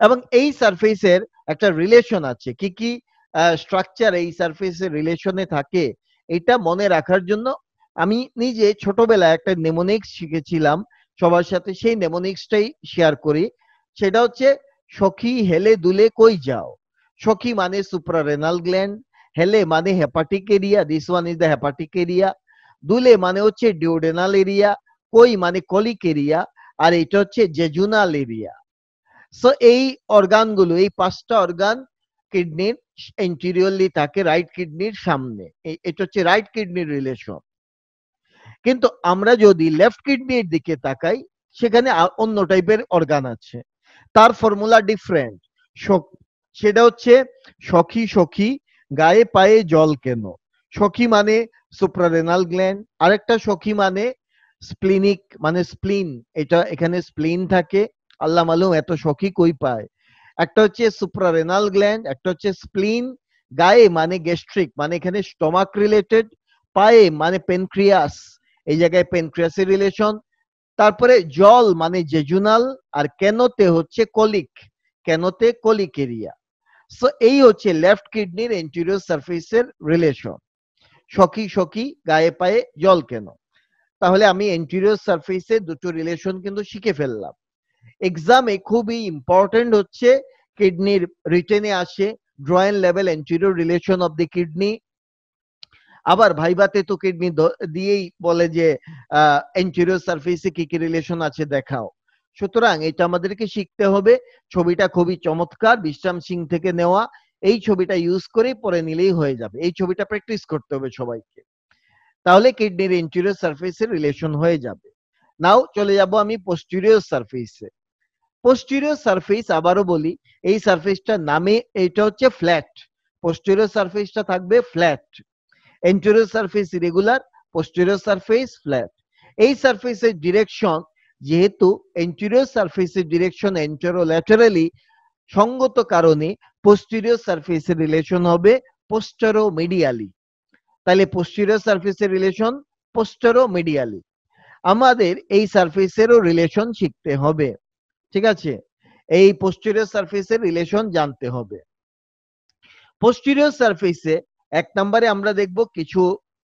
এবং এই সারফেসের একটা রিলেশন আছে। কি কি স্ট্রাকচার এই সারফেসের রিলেশনে থাকে, এটা মনে রাখার জন্য আমি নিজে ছোটবেলায় একটা নেমোনিক্স শিখেছিলাম। সবার সাথে সেই নেমোনিক্সটাই শেয়ার করি। সেটা হচ্ছে, সখী হেলে দুলে কই যাও? সখী মানে সুপ্রারেনাল গ্ল্যান্ড হেলে মানে hepatic area this one is the hepatic area দুলে মানে হচ্ছে ডিওডেনাল এরিয়া কই মানে কলিক এরিয়া আর এটা হচ্ছে জেজুনাল এরিয়া সো এই অর্গানগুলো এই পাঁচটা অর্গান কিডনির এন্টিরিয়রলি থাকে রাইট কিডনির সামনে। এটা হচ্ছে রাইট কিডনির রিলেশন কিন্তু আমরা যদি লেফট কিডনির দিকে তাকাই, সেখানে অন্য টাইপের অর্গান আছে। তার ফর্মুলা ডিফারেন্ট সেটা হচ্ছে সখী সখী, গায়ে পায়ে জল কেন? সখী মানে সুপ্রারেনাল গ্ল্যান্ড আরেকটা সখী মানে স্প্লিনিক মানে স্প্লিন এটা এখানে স্প্লিন থাকে। আল্লাহ মালুম এত সখী কই পায়? একটা হচ্ছে সুপ্রারেনাল গ্ল্যান্ড একটা হচ্ছে স্প্লিন গায়ে মানে গ্যাস্ট্রিক মানে এখানে স্টমাক রিলেটেড পায়ে মানে পেনক্রিয়াস এই জায়গায় পেনক্রিয়াসের রিলেশন তারপরে জল মানে জেজুনাল আর কেনতে হচ্ছে কলিক কেনতে কলিক এরিয়া সো এই হচ্ছে লেফট কিডনির এন্টিরিয়র সারফেসের রিলেশন সখী সখী, গায়ে পায়ে জল কেন? তাহলে আমি এন্টিরিয়র সারফেসে দুটো রিলেশন কিন্তু শিখে ফেললাম। এক্সামে খুবই ইম্পর্টেন্ট হচ্ছে কিডনির রিটেনে আসে ড্রয়েন level anterior relation of the kidney আবার ভাইবাতে তো কিডনি দিয়েই বলে যে এন্টিরিয়র সারফেসে কি কি রিলেশন আছে দেখাও। সুতরাং এটা আমাদেরকে শিখতে হবে। ছবিটা খুবই চমৎকার, বিশ্রাম সিং থেকে নেওয়া। এই ছবিটা ইউজ করে পরে নিলেই হয়ে যাবে। এই ছবিটা প্র্যাকটিস করতে হবে সবাইকে। তাহলে কিডনির ইন্টেরিয়র সারফেসের রিলেশন হয়ে যাবে। নাও চলে যাব আমি পোস্টেরিয়র সারফেসে পোস্টেরিয়র সারফেস আবারও বলি, এই সারফেসটার নামে এটা হচ্ছে ফ্ল্যাট পোস্টেরিয়র সারফেসটা থাকবে flat anterior surface regular posterior surface flat এই সারফেসের ডিরেকশন যেহেতু এন্টেরিয়র সারফেসের ডিরেকশন এন্টেরোল্যাটারালি সঙ্গত কারণে পোস্টেরিয়র সারফেসের রিলেশন হবে পোস্টারো মিডিয়ালি তাহলে পোস্টেরিয়র সারফেসের রিলেশন পোস্টারো মিডিয়ালি আমাদের এই সারফেসেরও রিলেশন শিখতে হবে। ঠিক আছে? এই পোস্টেরিয়র সারফেসের রিলেশন জানতে হবে। পোস্টেরিয়র সারফেসে এক নম্বরে আমরা দেখব কিছু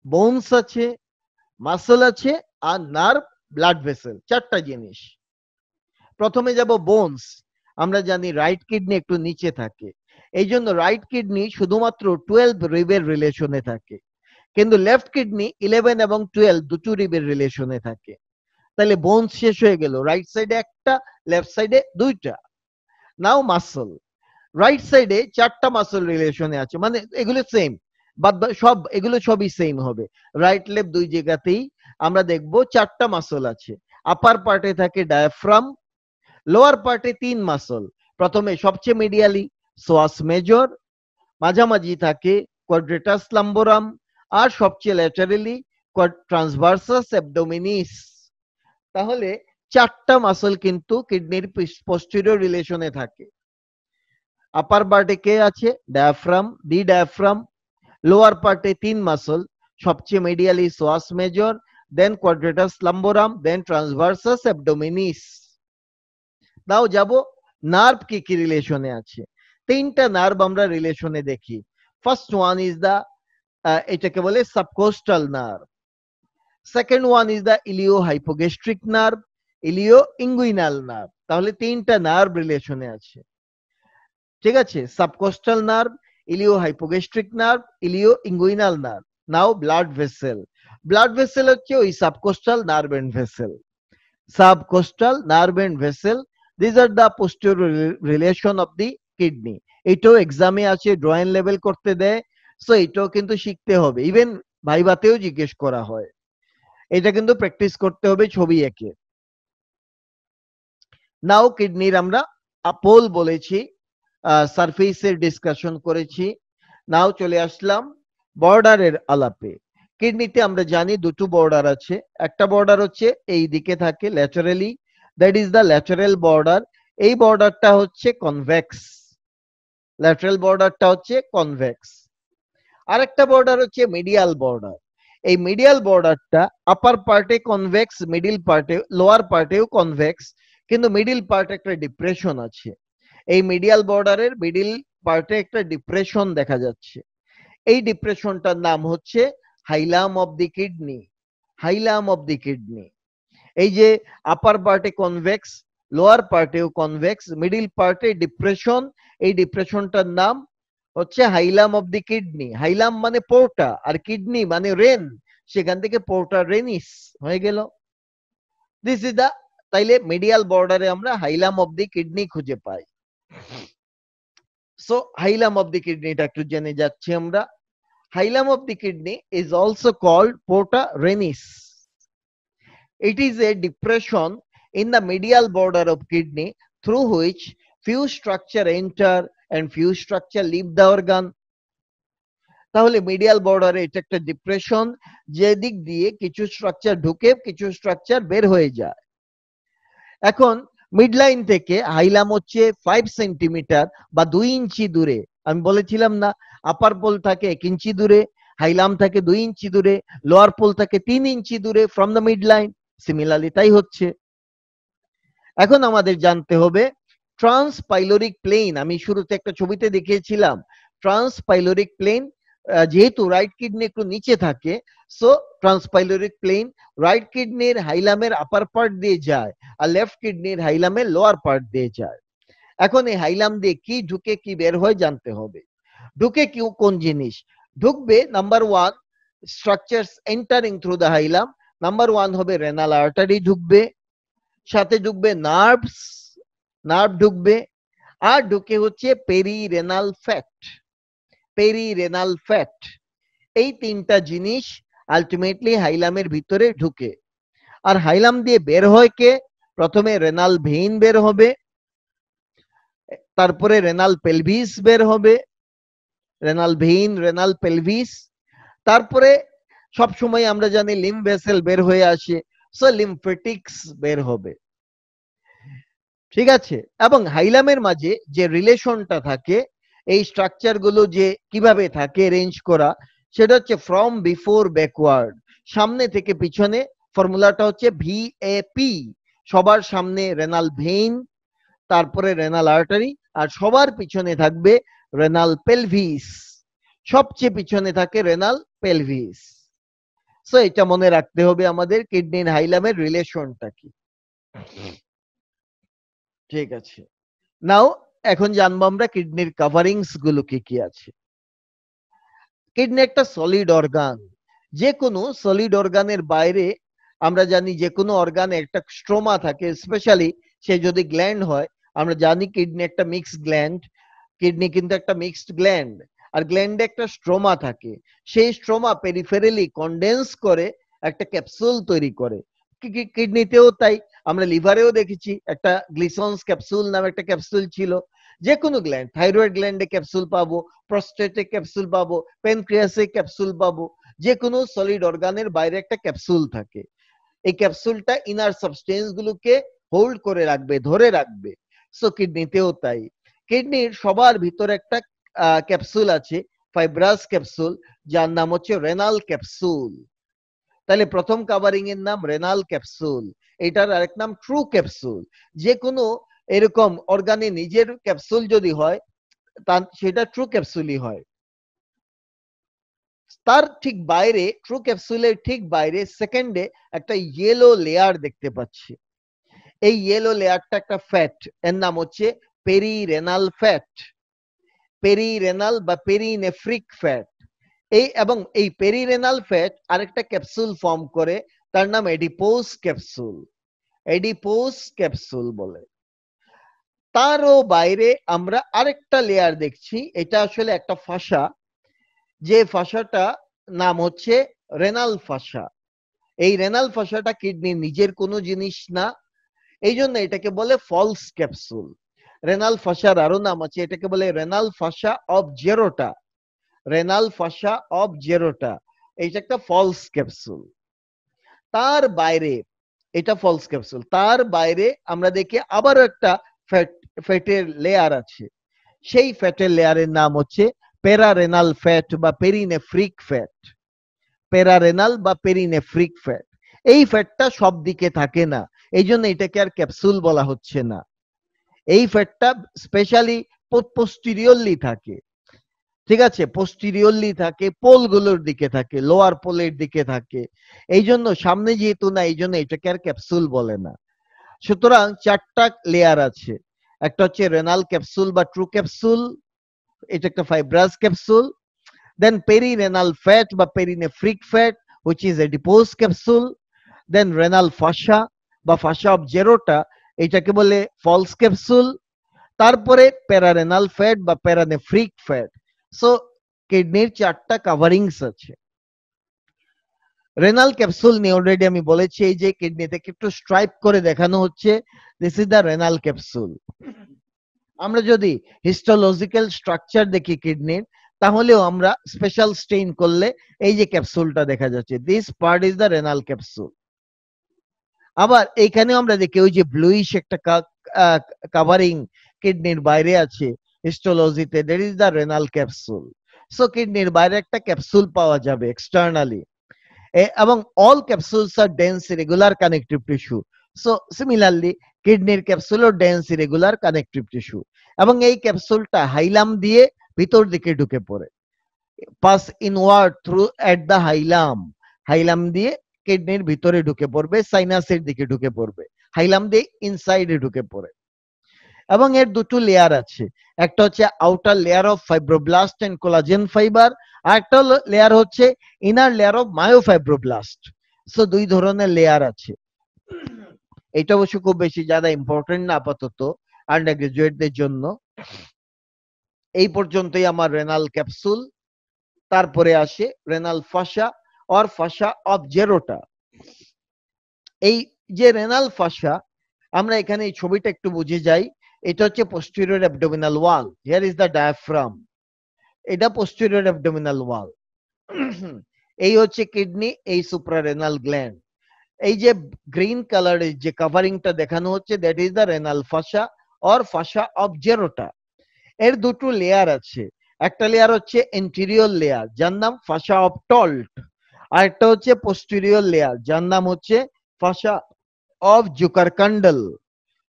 বোনস আছে মাসল আছে আর নার্ভ ব্লাড ভেসেল চারটা জিনিস। প্রথমে যাব বোনস আমরা জানি রাইট কিডনি একটু নিচে থাকে। এই জন্য রাইট কিডনি শুধুমাত্র টুয়েলভ রিবের রিলেশনে থাকে। কিন্তু লেফট কিডনি ইলেভেন এবং টুয়েলভ দুটো রিবের রিলেশনে থাকে। তাহলে বোনস শেষ হয়ে গেল রাইট সাইডে একটা লেফট সাইডে দুইটা। নাও মাসল রাইট সাইডে চারটা মাসল রিলেশনে আছে মানে এগুলো সেম বাদ সব, এগুলো সবই সেম হবে। রাইট লেফট দুই জায়গাতেই আমরা দেখব চারটা মাসল আছে। আপার পার্টে থাকে ডায়াফ্রাম লোয়ার পার্টে তিন মাসল প্রথমে সবচেয়ে মিডিয়ালি সোয়াস মেজর মাঝামাঝি থাকে কোয়াড্রেটাস লাম্বোরাম আর সবচেয়ে ল্যাটারালি ট্রান্সভার্সাস অ্যাবডোমিনিস তাহলে চারটা মাসল কিন্তু কিডনির পোস্টেরিয়র রিলেশনে থাকে। আপার পার্টে কে আছে? ডায়াফ্রাম ডি ডায়াফ্রাম লোয়ার পার্টে তিন মাসল সবচেয়ে medially psoas major then quadratus lumborum then transversus abdominis now যাব নার্ভ কি কি রিলেশনে আছে? তিনটা নার্ভ আমরা রিলেশনে দেখি। ফার্স্ট ওয়ান ইজ দা এটাকে বলে subcostal nerve second one is the iliohypogastric nerve ilioinguinal nerve তাহলে তিনটা নার্ভ রিলেশনে আছে। ঠিক আছে? Subcostal nerve iliohypogastric nerve ilioinguinal nerve now blood vessel blood vessel হচ্ছে ওই subcostal nerve and vessel subcostal nerve and vessel this are the posterior relation of the kidney এটাও এক্সামে আছে ড্রয়িং লেভেল করতে দেয়। সো এটাও কিন্তু শিখতে হবে। ইভেন ভাইবাতেও জিজ্ঞেস করা হয়। এটা কিন্তু প্র্যাকটিস করতে হবে ছবি এঁকে। নাও কিডনির আমরা আপোল বলেছি সারফেসের ডিসকাশন করেছি। নাও চলে আসলাম বর্ডারের আলাপে। কিডনিতে আমরা জানি দুটো বর্ডার আছে। একটা বর্ডার হচ্ছে এই দিকে থাকে laterally that is the lateral border এই বর্ডারটা হচ্ছে কনভেক্স ল্যাটারাল বর্ডারটা হচ্ছে কনভেক্স আরেকটা বর্ডার হচ্ছে মিডিয়াল বর্ডার এই মিডিয়াল বর্ডারটা আপার পার্টে কনভেক্স মিডিল পার্টে লোয়ার পার্টেও কনভেক্স কিন্তু মিডিল পার্টে একটা ডিপ্রেশন আছে। এই মিডিয়াল বর্ডারের মিডিল পার্টে একটা ডিপ্রেশন দেখা যাচ্ছে। এই ডিপ্রেশনটার নাম হচ্ছে hilum of the kidney hilum of the kidney এই যে আপার পার্টে কনভেক্স লোয়ার পার্টেও কনভেক্স মিডিল পার্টে ডিপ্রেশন এই ডিপ্রেশনটার নাম হচ্ছে হাইলাম অফ দি কিডনি হাইলাম মানে পোর্টা আর কিডনি মানে রেন, সেখান থেকে পোর্টা রেনিস হয়ে গেল। দিস ইজ দা তাইলে মিডিয়াল বর্ডারে আমরা হাইলাম অফ দি কিডনি খুঁজে পাই। সো হাইলাম অফ দি কিডনিটা একটু জেনে যাচ্ছি আমরা। Hilum of the kidney is also called porta renis. It is a depression in the medial border of kidney through which few structure enter and few structure, leave the organ. তাহলে medial বর্ডারে এটা একটা depression যে দিক দিয়ে কিছু structure ঢুকে, কিছু স্ট্রাকচার বের হয়ে যায়। এখন মিডলাইন থেকে হাইলাম হচ্ছে ফাইভ সেন্টিমিটার বা দুই ইঞ্চি দূরে। আমি বলেছিলাম না আপার পোল থাকে এক ইঞ্চি দূরে হাইলাম থাকে দুই ইঞ্চি দূরে লোয়ার পোল থাকে তিন ইঞ্চি দূরে ফ্রম দ্য মিডলাইন সিমিলারলি তাই হচ্ছে। এখন আমাদের জানতে হবে ট্রান্সপাইলোরিক প্লেন, আমি শুরুতে একটা ছবিতে দেখিয়েছিলাম, ট্রান্সপাইলোরিক প্লেন যেহেতু রাইট কিডনি একটু নিচে থাকে সো ট্রান্সপাইলোরিক প্লেন রাইট কিডনির হাইলামের আপার পার্ট দিয়ে যায় আর লেফট কিডনির হাইলামের লোয়ার পার্ট দিয়ে যায়। এখন এই হাইলাম দিয়ে কি ঢুকে, কি বের হয় জানতে হবে। ঢুকে কি, কোন জিনিস? ঢুকবে number one structures entering through the hilum number one হবে রেনাল আর্টারি ঢুকবে, সাথে ঢুকবে নার্ভস নার্ভ ঢুকবে। আর ঢুকে হচ্ছে perirenal fat perirenal fat এই তিনটা জিনিস আলটিমেটলি হাইলামের ভিতরে ঢুকে। আর হাইলাম দিয়ে বের হয় কে? প্রথমে রেনাল ভেইন বের হবে। তারপরে রেনাল পেলভিস বের হবে। রেনাল ভেইন রেনাল পেলভিস তারপরে সব সময় আমরা জানি লিম ভেসেল বের হয়ে আসে। সো লিমফেটিক্স বের হবে। ঠিক আছে? এবং হাইলামের মাঝে যে রিলেশনটা থাকে, এই স্ট্রাকচারগুলো যে কীভাবে থাকে রেঞ্জ করা, সেটা হচ্ছে ফ্রম বিফোর ব্যাকওয়ার্ড সামনে থেকে পিছনে ফর্মুলাটা হচ্ছে ভি এ পি সবার সামনে রেনাল ভেইন তারপরে রেনাল আর্টারি আর সবার পিছনে থাকবে রেনাল পেলভিস সবচেয়ে পিছনে থাকে রেনাল পেলভিস সো এটা মনে রাখতে হবে আমাদের কিডনির হাইলামের রিলেশনটা কি ঠিক আছে। নাও এখন জানব আমরা কিডনির কাভারিংসগুলো কি কি আছে। কিডনি একটা সলিড অর্গান যে কোনো সলিড অর্গানের বাইরে আমরা জানি যে কোনো অর্গানে একটা স্ট্রোমা থাকে স্পেশালি সে যদি গ্ল্যান্ড হয়, আমরা জানি কিডনি একটা মিক্স গ্ল্যান্ড কিডনি কিন্তু একটা মিক্সড গ্ল্যান্ড আর গ্ল্যান্ডে একটা স্ট্রোমা থাকে। সেই স্ট্রোমা পেরিফেরালি কন্ডেন্স করে একটা ক্যাপসুল তৈরি করে। কিডনিতেও তাই আমরা লিভারেও দেখেছি একটা গ্লিসন্স ক্যাপসুল নামে একটা ক্যাপসুল ছিল। যে কোনো গ্ল্যান্ড থাইরয়েড গ্ল্যান্ডে ক্যাপসুল পাবো প্রস্টেটে ক্যাপসুল পাবো প্যানক্রিয়াসে ক্যাপসুল পাবো যে কোনো সলিড অর্গানের বাইরে একটা ক্যাপসুল থাকে। এই ক্যাপসুলটা ইনার সাবস্টেন্স গুলোকে হোল্ড করে রাখবে, ধরে রাখবে। সো কিডনিতেও তাই। কিডনির সবার ভিতরে একটা ক্যাপসুল আছে ফাইব্রাস ক্যাপসুল, যার নাম হচ্ছে রেনাল ক্যাপসুল তাহলে প্রথম কাভারিং এর নাম রেনাল ক্যাপসুল এটার আরেক নাম ট্রু ক্যাপসুল যে কোনো এরকম অর্গানে নিজের ক্যাপসুল যদি হয় তা সেটা ট্রু ক্যাপসুলই হয়। তার ঠিক বাইরে ট্রু ক্যাপসুলের ঠিক বাইরে সেকেন্ডে একটা ইয়েলো লেয়ার দেখতে পাচ্ছি। এই ইয়েলো লেয়ারটা একটা ফ্যাট এর নাম হচ্ছে পেরিরেনাল ফ্যাট পেরিরেনাল বা পেরিনেফ্রিক ফ্যাট এই এবং এই পেরিরেনাল ফ্যাট আরেকটা ক্যাপসুল ফর্ম করে, তার নাম এডিপোস ক্যাপসুল এডিপোস ক্যাপসুল বলে। তারও বাইরে আমরা আরেকটা লেয়ার দেখছি, এটা আসলে একটা ফাঁসা, যে ফাঁসাটা নাম হচ্ছে রেনাল ফাঁসা। এই রেনাল ফাঁসাটা কিডনির নিজের কোনো জিনিস না এই জন্য এটাকে বলে ফলস ক্যাপসুল রেনাল ফাঁসার আরও নাম আছে, এটাকে বলে renal fascia of Gerota renal fascia of Gerota এইটা একটা ফলস ক্যাপসুল তার বাইরে, এটা ফলস ক্যাপসুল তার বাইরে আমরা দেখি আবার একটা ফ্যাট ফ্যাটের লেয়ার আছে। সেই ফ্যাটের লেয়ারের নাম হচ্ছে প্যারারেনাল ফ্যাট বা পেরিনেফ্রিক ফ্যাট প্যারারেনাল বা পেরিনেফ্রিক ফ্যাট এই ফ্যাটটা সব দিকে থাকে না। এই জন্য এটাকে আর ক্যাপসুল বলা হচ্ছে না। এই ফ্যাটটা স্পেশালি পোস্টিরিয়রলি থাকে। ঠিক আছে? পোস্টিরিয়রলি থাকে, পোলগুলোর দিকে থাকে লোয়ার পোলের দিকে থাকে। এই জন্য সামনে যেহেতু না এই জন্য এটাকে আর ক্যাপসুল বলে না। সুতরাং চারটা লেয়ার আছে। একটা হচ্ছে রেনাল ক্যাপসুল বা ট্রু ক্যাপসুল এটা একটা fibrous capsule then perirenal fat বা perinephric fat which is adipose capsule then renal fascia বা ফাসা অফ জেরোটা এটাকে বলে ফলস ক্যাপসুল তারপরে প্যারারেনাল ফ্যাট বা প্যারানেফ্রিক ফ্যাট সো কিডনির চারটা কাভারিংস আছে রেনাল ক্যাপসুল নিয়ে অলরেডি আমি বলেছি, এই যে কিডনি থেকে একটু স্ট্রাইপ করে দেখানো হচ্ছে this is the renal capsule আমরা যদি হিস্টোলজিক্যাল স্ট্রাকচার দেখি কিডনির তাহলেও আমরা স্পেশাল স্টেইন করলে এই যে ক্যাপসুলটা দেখা যাচ্ছে this part is the renal capsule আবার এইখানে আমরা দেখি, ওই যে ব্লুইশ একটা কাভারিং কিডনির বাইরে আছে হিস্টোলজিতে that is the renal capsule so কিডনির বাইরে একটা ক্যাপসুল পাওয়া যাবে এক্সটার্নালি এবং all capsules are dense regular connective tissue so similarly কিডনির ক্যাপসুলও ডেন্স রেগুলার কানেকটিভ টিস্যু এবং এই ক্যাপসুলটা হাইলাম দিয়ে ভিতর দিকে ঢুকে পড়ে। Pass inward through at the hilum. Hilum দিয়ে কিডনির ভিতরে ঢুকে পড়বে সাইনাসের দিকে ঢুকে পড়বে। হাইলাম দিয়ে ইনসাইডে ঢুকে পড়ে। এবং এর দুটো লেয়ার আছে। একটা হচ্ছে outer layer of fibroblast and collagen fiber আর একটা লেয়ার হচ্ছে inner layer of myofibroblast so দুই ধরনের লেয়ার আছে। এটা অবশ্য খুব বেশি যারা ইম্পর্টেন্ট না আপাতত আন্ডার গ্রাজুয়েটদের জন্য। এই পর্যন্তই আমার রেনাল ক্যাপসুল তারপরে আসে renal fascia or fascia of Gerota এই যে রেনাল ফাসা আমরা এখানে এই ছবিটা একটু বুঝে যাই। এটা হচ্ছে posterior abdominal wall here is the diaphragm এটা পোস্টেরিয়র অ্যাবডোমিনাল ওয়াল এই হচ্ছে কিডনি এই সুপ্রারেনাল গ্ল্যান্ড এই যে গ্রিন কালারের যে কাভারিংটা দেখানো হচ্ছে that is the renal fascia or fascia of Gerota এর দুটো লেয়ার আছে। একটা লেয়ার হচ্ছে এন্টিরিয়র লেয়ার যার নাম ফাসা অফ টল্ট আর একটা হচ্ছে পোস্টেরিয়র লেয়ার যার নাম হচ্ছে ফাসা অফ জুকারকান্ডল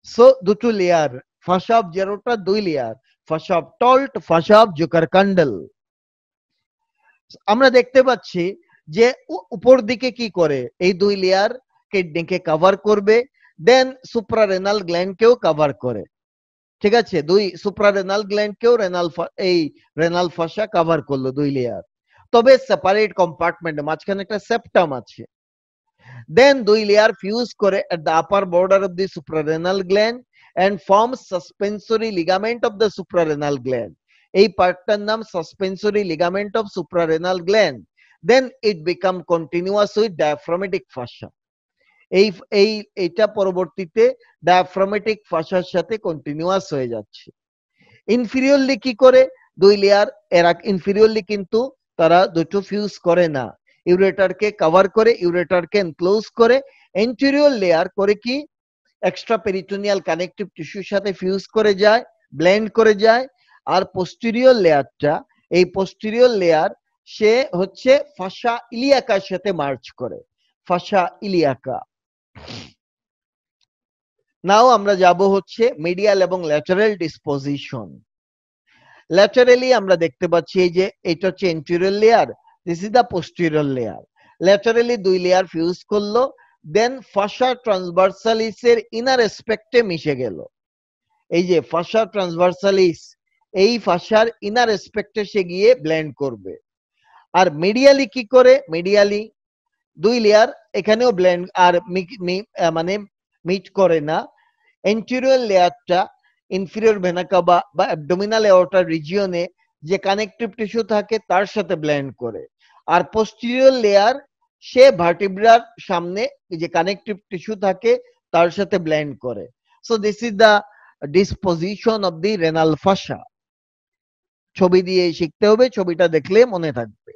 সো দুটো লেয়ার ফাসা অফ জেরোটা দুই layer fascia of Toldt fascia of Zuckerkandl আমরা দেখতে পাচ্ছি যে উপর দিকে কি করে? এই দুই লেয়ার কিডনিকে কভার করবে দেন সুপ্রারেনাল গ্ল্যান্ডকেও কভার করে। ঠিক আছে? দুই সুপ্রারেনাল গ্ল্যান্ডকেও রেনাল এই রেনাল ফাসা কভার করল দুই লেয়ার। তবে সেপারেট কম্পার্টমেন্ট মাঝখানে একটা সেপ্টাম আছে। দেন দুই লেয়ার ফিউজ করে at the upper border of the suprarenal gland and form suspensory ligament of the suprarenal gland এই পার্টটার নাম suspensory ligament of suprarenal gland then it become continuous with diaphragmatic fascia এই এই এটা পরবর্তীতে ডায়াফ্রামেটিক ফাসার সাথে continuous হয়ে যাচ্ছে। ইনফিরিয়রলি কি করে? দুই লেয়ার এরা ইনফিরিয়রলি কিন্তু তারা দুটো ফিউজ করে না। ইউরেটারকে কভার করে ইউরেটারকে এনক্লোজ করে। এন্টেরিয়র লেয়ার করে কি? এক্সট্রা পেরিটোনিয়াল কানেকটিভ টিস্যুর সাথে ফিউজ করে যায় ব্লেন্ড করে যায়, আর পোস্টেরিয়র লেয়ারটা এই পোস্টেরিয়র লেয়ার সে হচ্ছে ফাসা ইলিয়াকার সাথে মার্চ করে ফাসা ইলিয়াকা নাও আমরা যাব হচ্ছে মিডিয়াল এবং ল্যাটারাল ডিসপোজিশন ল্যাটারালি আমরা দেখতে পাচ্ছি এই যে এটা হচ্ছে anterior layer this is the posterior layer laterally দুই লেয়ার ফিউজ করল দেন ফাসা ট্রান্সভার্সালিস এর ইনার এসপেক্টে মিশে গেল। এই যে ফাসা ট্রান্সভার্সালিস এই ফাসার ইনার এসপেক্টে সে গিয়ে ব্লেন্ড করবে। আর মিডিয়ালি কি করে? মিডিয়ালি দুই লেয়ার এখানেও ব্লেন্ড আর মানে মিট করে না। এন্টেরিয়র লেয়ারটা ইনফিরিয়র ভেনাকাবা বা অ্যাবডোমিনাল এওর্টার রিজিয়নে যে কানেকটিভ টিস্যু থাকে, তার সাথে ব্লেন্ড করে। আর পোস্টেরিয়র লেয়ার সে ভার্টিব্রার সামনে যে কানেকটিভ টিস্যু থাকে, তার সাথে ব্ল্যান্ড করে। So this is the disposition of the renal fascia ছবি দিয়ে শিখতে হবে, ছবিটা দেখলে মনে থাকবে।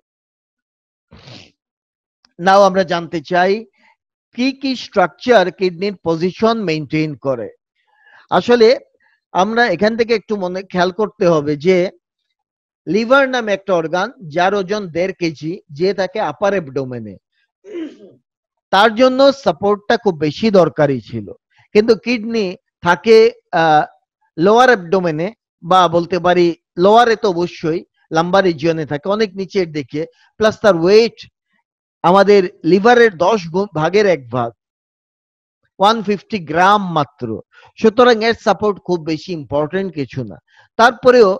নাও আমরা জানতে চাই, কি কি স্ট্রাকচার কিডনির পজিশন মেনটেন করে? আসলে, আমরা এখান থেকে একটু মনে, খেয়াল করতে হবে যে লিভার নামে একটা অর্গান যার ওজন দেড় কেজি, যে থাকে আপার এবডোমেনে তার জন্য সাপোর্টটা খুব বেশি দরকারি ছিল। কিন্তু কিডনি থাকে লোয়ার এবডোমেনে বা বলতে পারি লোয়ারে তো অবশ্যই লাম্বা রিজিয়নে থাকে, অনেক নিচের দিকে প্লাস তার ওয়েট আমাদের লিভারের দশ ভাগের এক ভাগ ওয়ান ফিফটি গ্রাম মাত্র। সুতরাং এর সাপোর্ট খুব বেশি ইম্পর্টেন্ট কিছু না। তারপরেও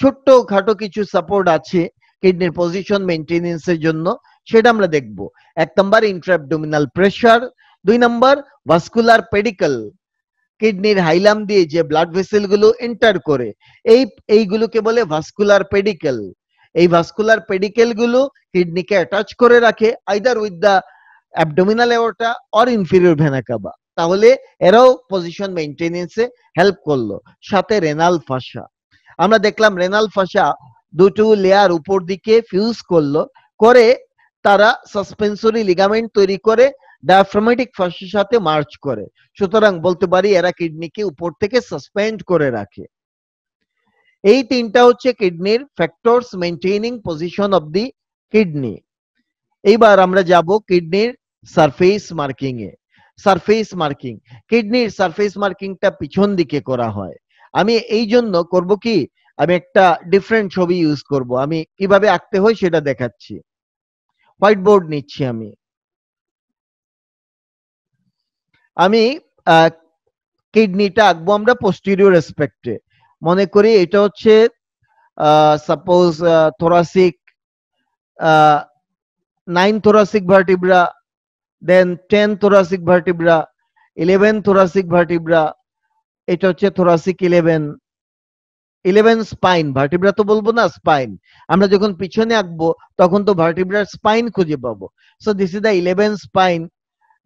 ছোট্ট খাটো কিছু সাপোর্ট আছে কিডনির পজিশন মেনটেনেন্সের জন্য। সেটা আমরা দেখব। এক নম্বর ইন্ট্রাবডোমিনাল প্রেসার দুই নম্বর ভাস্কুলার পেডিকল কিডনির হাইলাম দিয়ে যে ব্লাড ভেসেলগুলো এন্টার করে, এই, এইগুলোকে বলে ভাস্কুলার পেডিকেল এই ভাস্কুলার পেডিকেলগুলো কিডনিকে অ্যাটাচ করে রাখে either with the abdominal aorta or inferior vena cava তাহলে এরাও পজিশন মেইনটেনেন্সে হেল্প করল। সাথে রেনাল ফাসা আমরা দেখলাম রেনাল ফাসা দুটো লেয়ার উপর দিকে ফিউজ করল, করে তারা সাসপেন্সরি লিগামেন্ট তৈরি করে ডায়াফ্রামেটিক ফাঁসির সাথে মার্চ করে। সুতরাং বলতে পারি, এরা কিডনিকে উপর থেকে সাসপেন্ড করে রাখে। এই তিনটা হচ্ছে কিডনির factors maintaining position of the kidney এইবার আমরা যাব কিডনির সারফেস মার্কিং এ সারফেস মার্কিং কিডনির সারফেস মার্কিংটা পিছন দিকে করা হয়। আমি এই জন্য করব কি, আমি একটা ডিফারেন্ট ছবি ইউজ করব। আমি কীভাবে আঁকতে হয় সেটা দেখাচ্ছি। হোয়াইট বোর্ড নিচ্ছি আমি। আমি কিডনিটা আঁকবো আমরা পোস্টিরিয়র রেসপেক্টে মনে করি এটা হচ্ছে suppose thoracic nine thoracic vertebra then ten thoracic vertebra eleven thoracic vertebra এটা হচ্ছে thoracic eleven eleven spine vertebra তো বলব না স্পাইন আমরা যখন পিছনে আঁকবো, তখন তো ভার্টিব্রার স্পাইন খুঁজে পাবো। So this is the eleven spine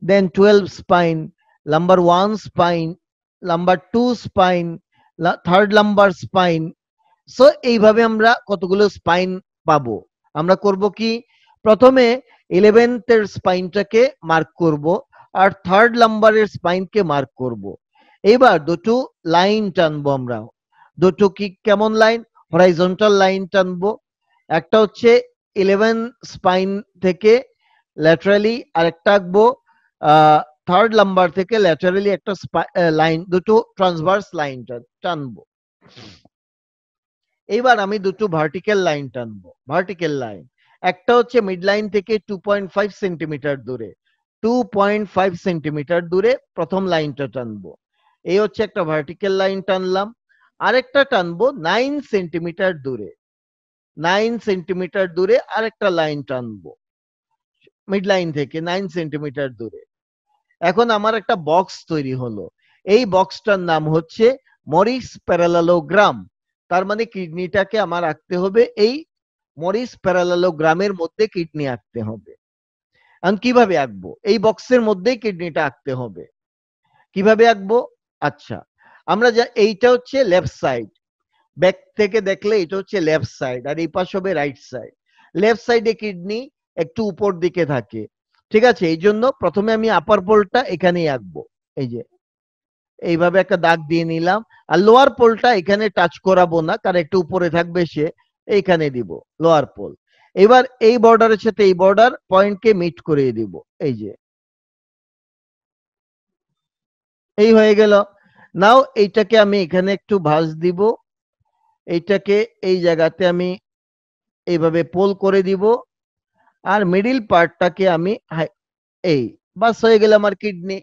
then twelve spine number one spine number two spine third number spine so এইভাবে আমরা কতগুলো স্পাইন পাবো? আমরা করব কি? প্রথমে ইলেভেন্থের স্পাইনটাকে মার্ক করব, আর থার্ড নাম্বারের স্পাইনকে মার্ক করব। এবার দুটো লাইন টানবো আমরা। দুটো কি কেমন লাইন? হরাইজন্টাল লাইন টানবো। একটা হচ্ছে ইলেভেন স্পাইন থেকে ল্যাটারালি আরেকটা আঁকবো থার্ড লাম্বার থেকে ল্যাটারালি একটা লাইন দুটো ট্রান্সভার্স লাইন টানবো। এইবার আমি দুটো ভার্টিক্যাল লাইন টানবো ভার্টিক্যাল লাইন একটা হচ্ছে মিড লাইন থেকে টু পয়েন্ট ফাইভ সেন্টিমিটার দূরে টু পয়েন্ট ফাইভ সেন্টিমিটার দূরে প্রথম লাইনটা টানবো। এই হচ্ছে একটা ভার্টিক্যাল লাইন টানলাম। আরেকটা টানবো নাইন সেন্টিমিটার দূরে। নাইন সেন্টিমিটার দূরে আরেকটা লাইন টানবো। মিড লাইন থেকে নাইন সেন্টিমিটার দূরে। এখন আমার একটা বক্স তৈরি হলো। এই বক্সটার নাম হচ্ছে মরিস প্যারালালোগ্রাম তার মানে কিডনিটাকে আমার আঁকতে হবে, এই মরিস প্যারালালোগ্রামের মধ্যে কিডনি আঁকতে হবে। এখন কীভাবে আঁকবো? এই বক্সের মধ্যেই কিডনিটা আঁকতে হবে। কীভাবে আঁকবো? আচ্ছা আমরা যা, এইটা হচ্ছে লেফট সাইড ব্যাক থেকে দেখলে এটা হচ্ছে লেফট সাইড আর এই পাশ হবে রাইট সাইড লেফট সাইডে কিডনি একটু উপর দিকে থাকে। ঠিক আছে? এই জন্য প্রথমে আমি আপার পোলটা এখানেই আঁকবো। এই যে, এইভাবে একটা দাগ দিয়ে নিলাম। আর লোয়ার পোলটা এখানে টাচ করাবো না, কারণ একটু উপরে থাকবে সে, এইখানে দিব লোয়ার পোল এবার এই বর্ডারের সাথে এই বর্ডার পয়েন্টকে মিট করিয়ে দিব। এই যে, এই হয়ে গেল। নাও এইটাকে আমি এখানে একটু ভাঁজ দিব। এইটাকে এই জায়গাতে আমি এইভাবে পোল করে দিব। আর মিডিল পার্টটাকে আমি এই, বাস হয়ে গেল আমার কিডনি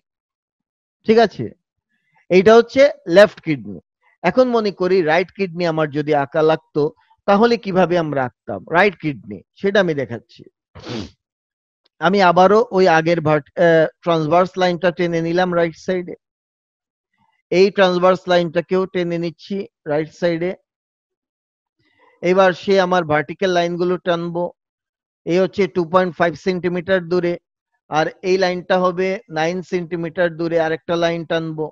ঠিক আছে? এইটা হচ্ছে লেফট কিডনি এখন মনে করি রাইট কিডনি আমার যদি আঁকা লাগতো, তাহলে কীভাবে আমরা আঁকতাম? রাইট কিডনি সেটা আমি দেখাচ্ছি। আমি আবারও ওই আগের ভার্ট ট্রান্সভার্স লাইনটা টেনে নিলাম রাইট সাইডে এই ট্রান্সভার্স লাইনটাকেও টেনে নিচ্ছি রাইট সাইডে এবার সে আমার ভার্টিক্যাল লাইনগুলো টানবো। এই হচ্ছে টু পয়েন্ট ফাইভ সেন্টিমিটার দূরে। আর এই লাইনটা হবে নাইন সেন্টিমিটার দূরে আরেকটা লাইন টানবো।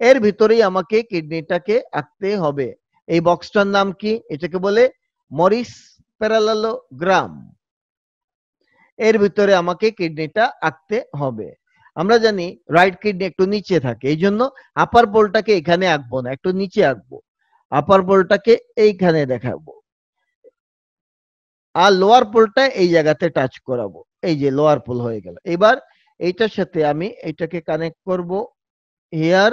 এর ভিতরেই আমাকে কিডনিটাকে আঁকতে হবে। এই বক্সটার নাম কি? এটাকে বলে মরিস প্যারালালোগ্রাম। এর ভিতরে আমাকে কিডনিটা আঁকতে হবে। আমরা জানি রাইট কিডনি একটু নিচে থাকে এই জন্য আপার পোলটাকে এখানে আঁকবো না, একটু নিচে আঁকবো। আপার পোলটাকে এইখানে দেখাবো। আর লোয়ার পোলটা এই জায়গাতে টাচ করাবো, এই যে লোয়ার পোল হয়ে গেল। এবার এইটার সাথে আমি এইটাকে কানেক্ট করব হেয়ার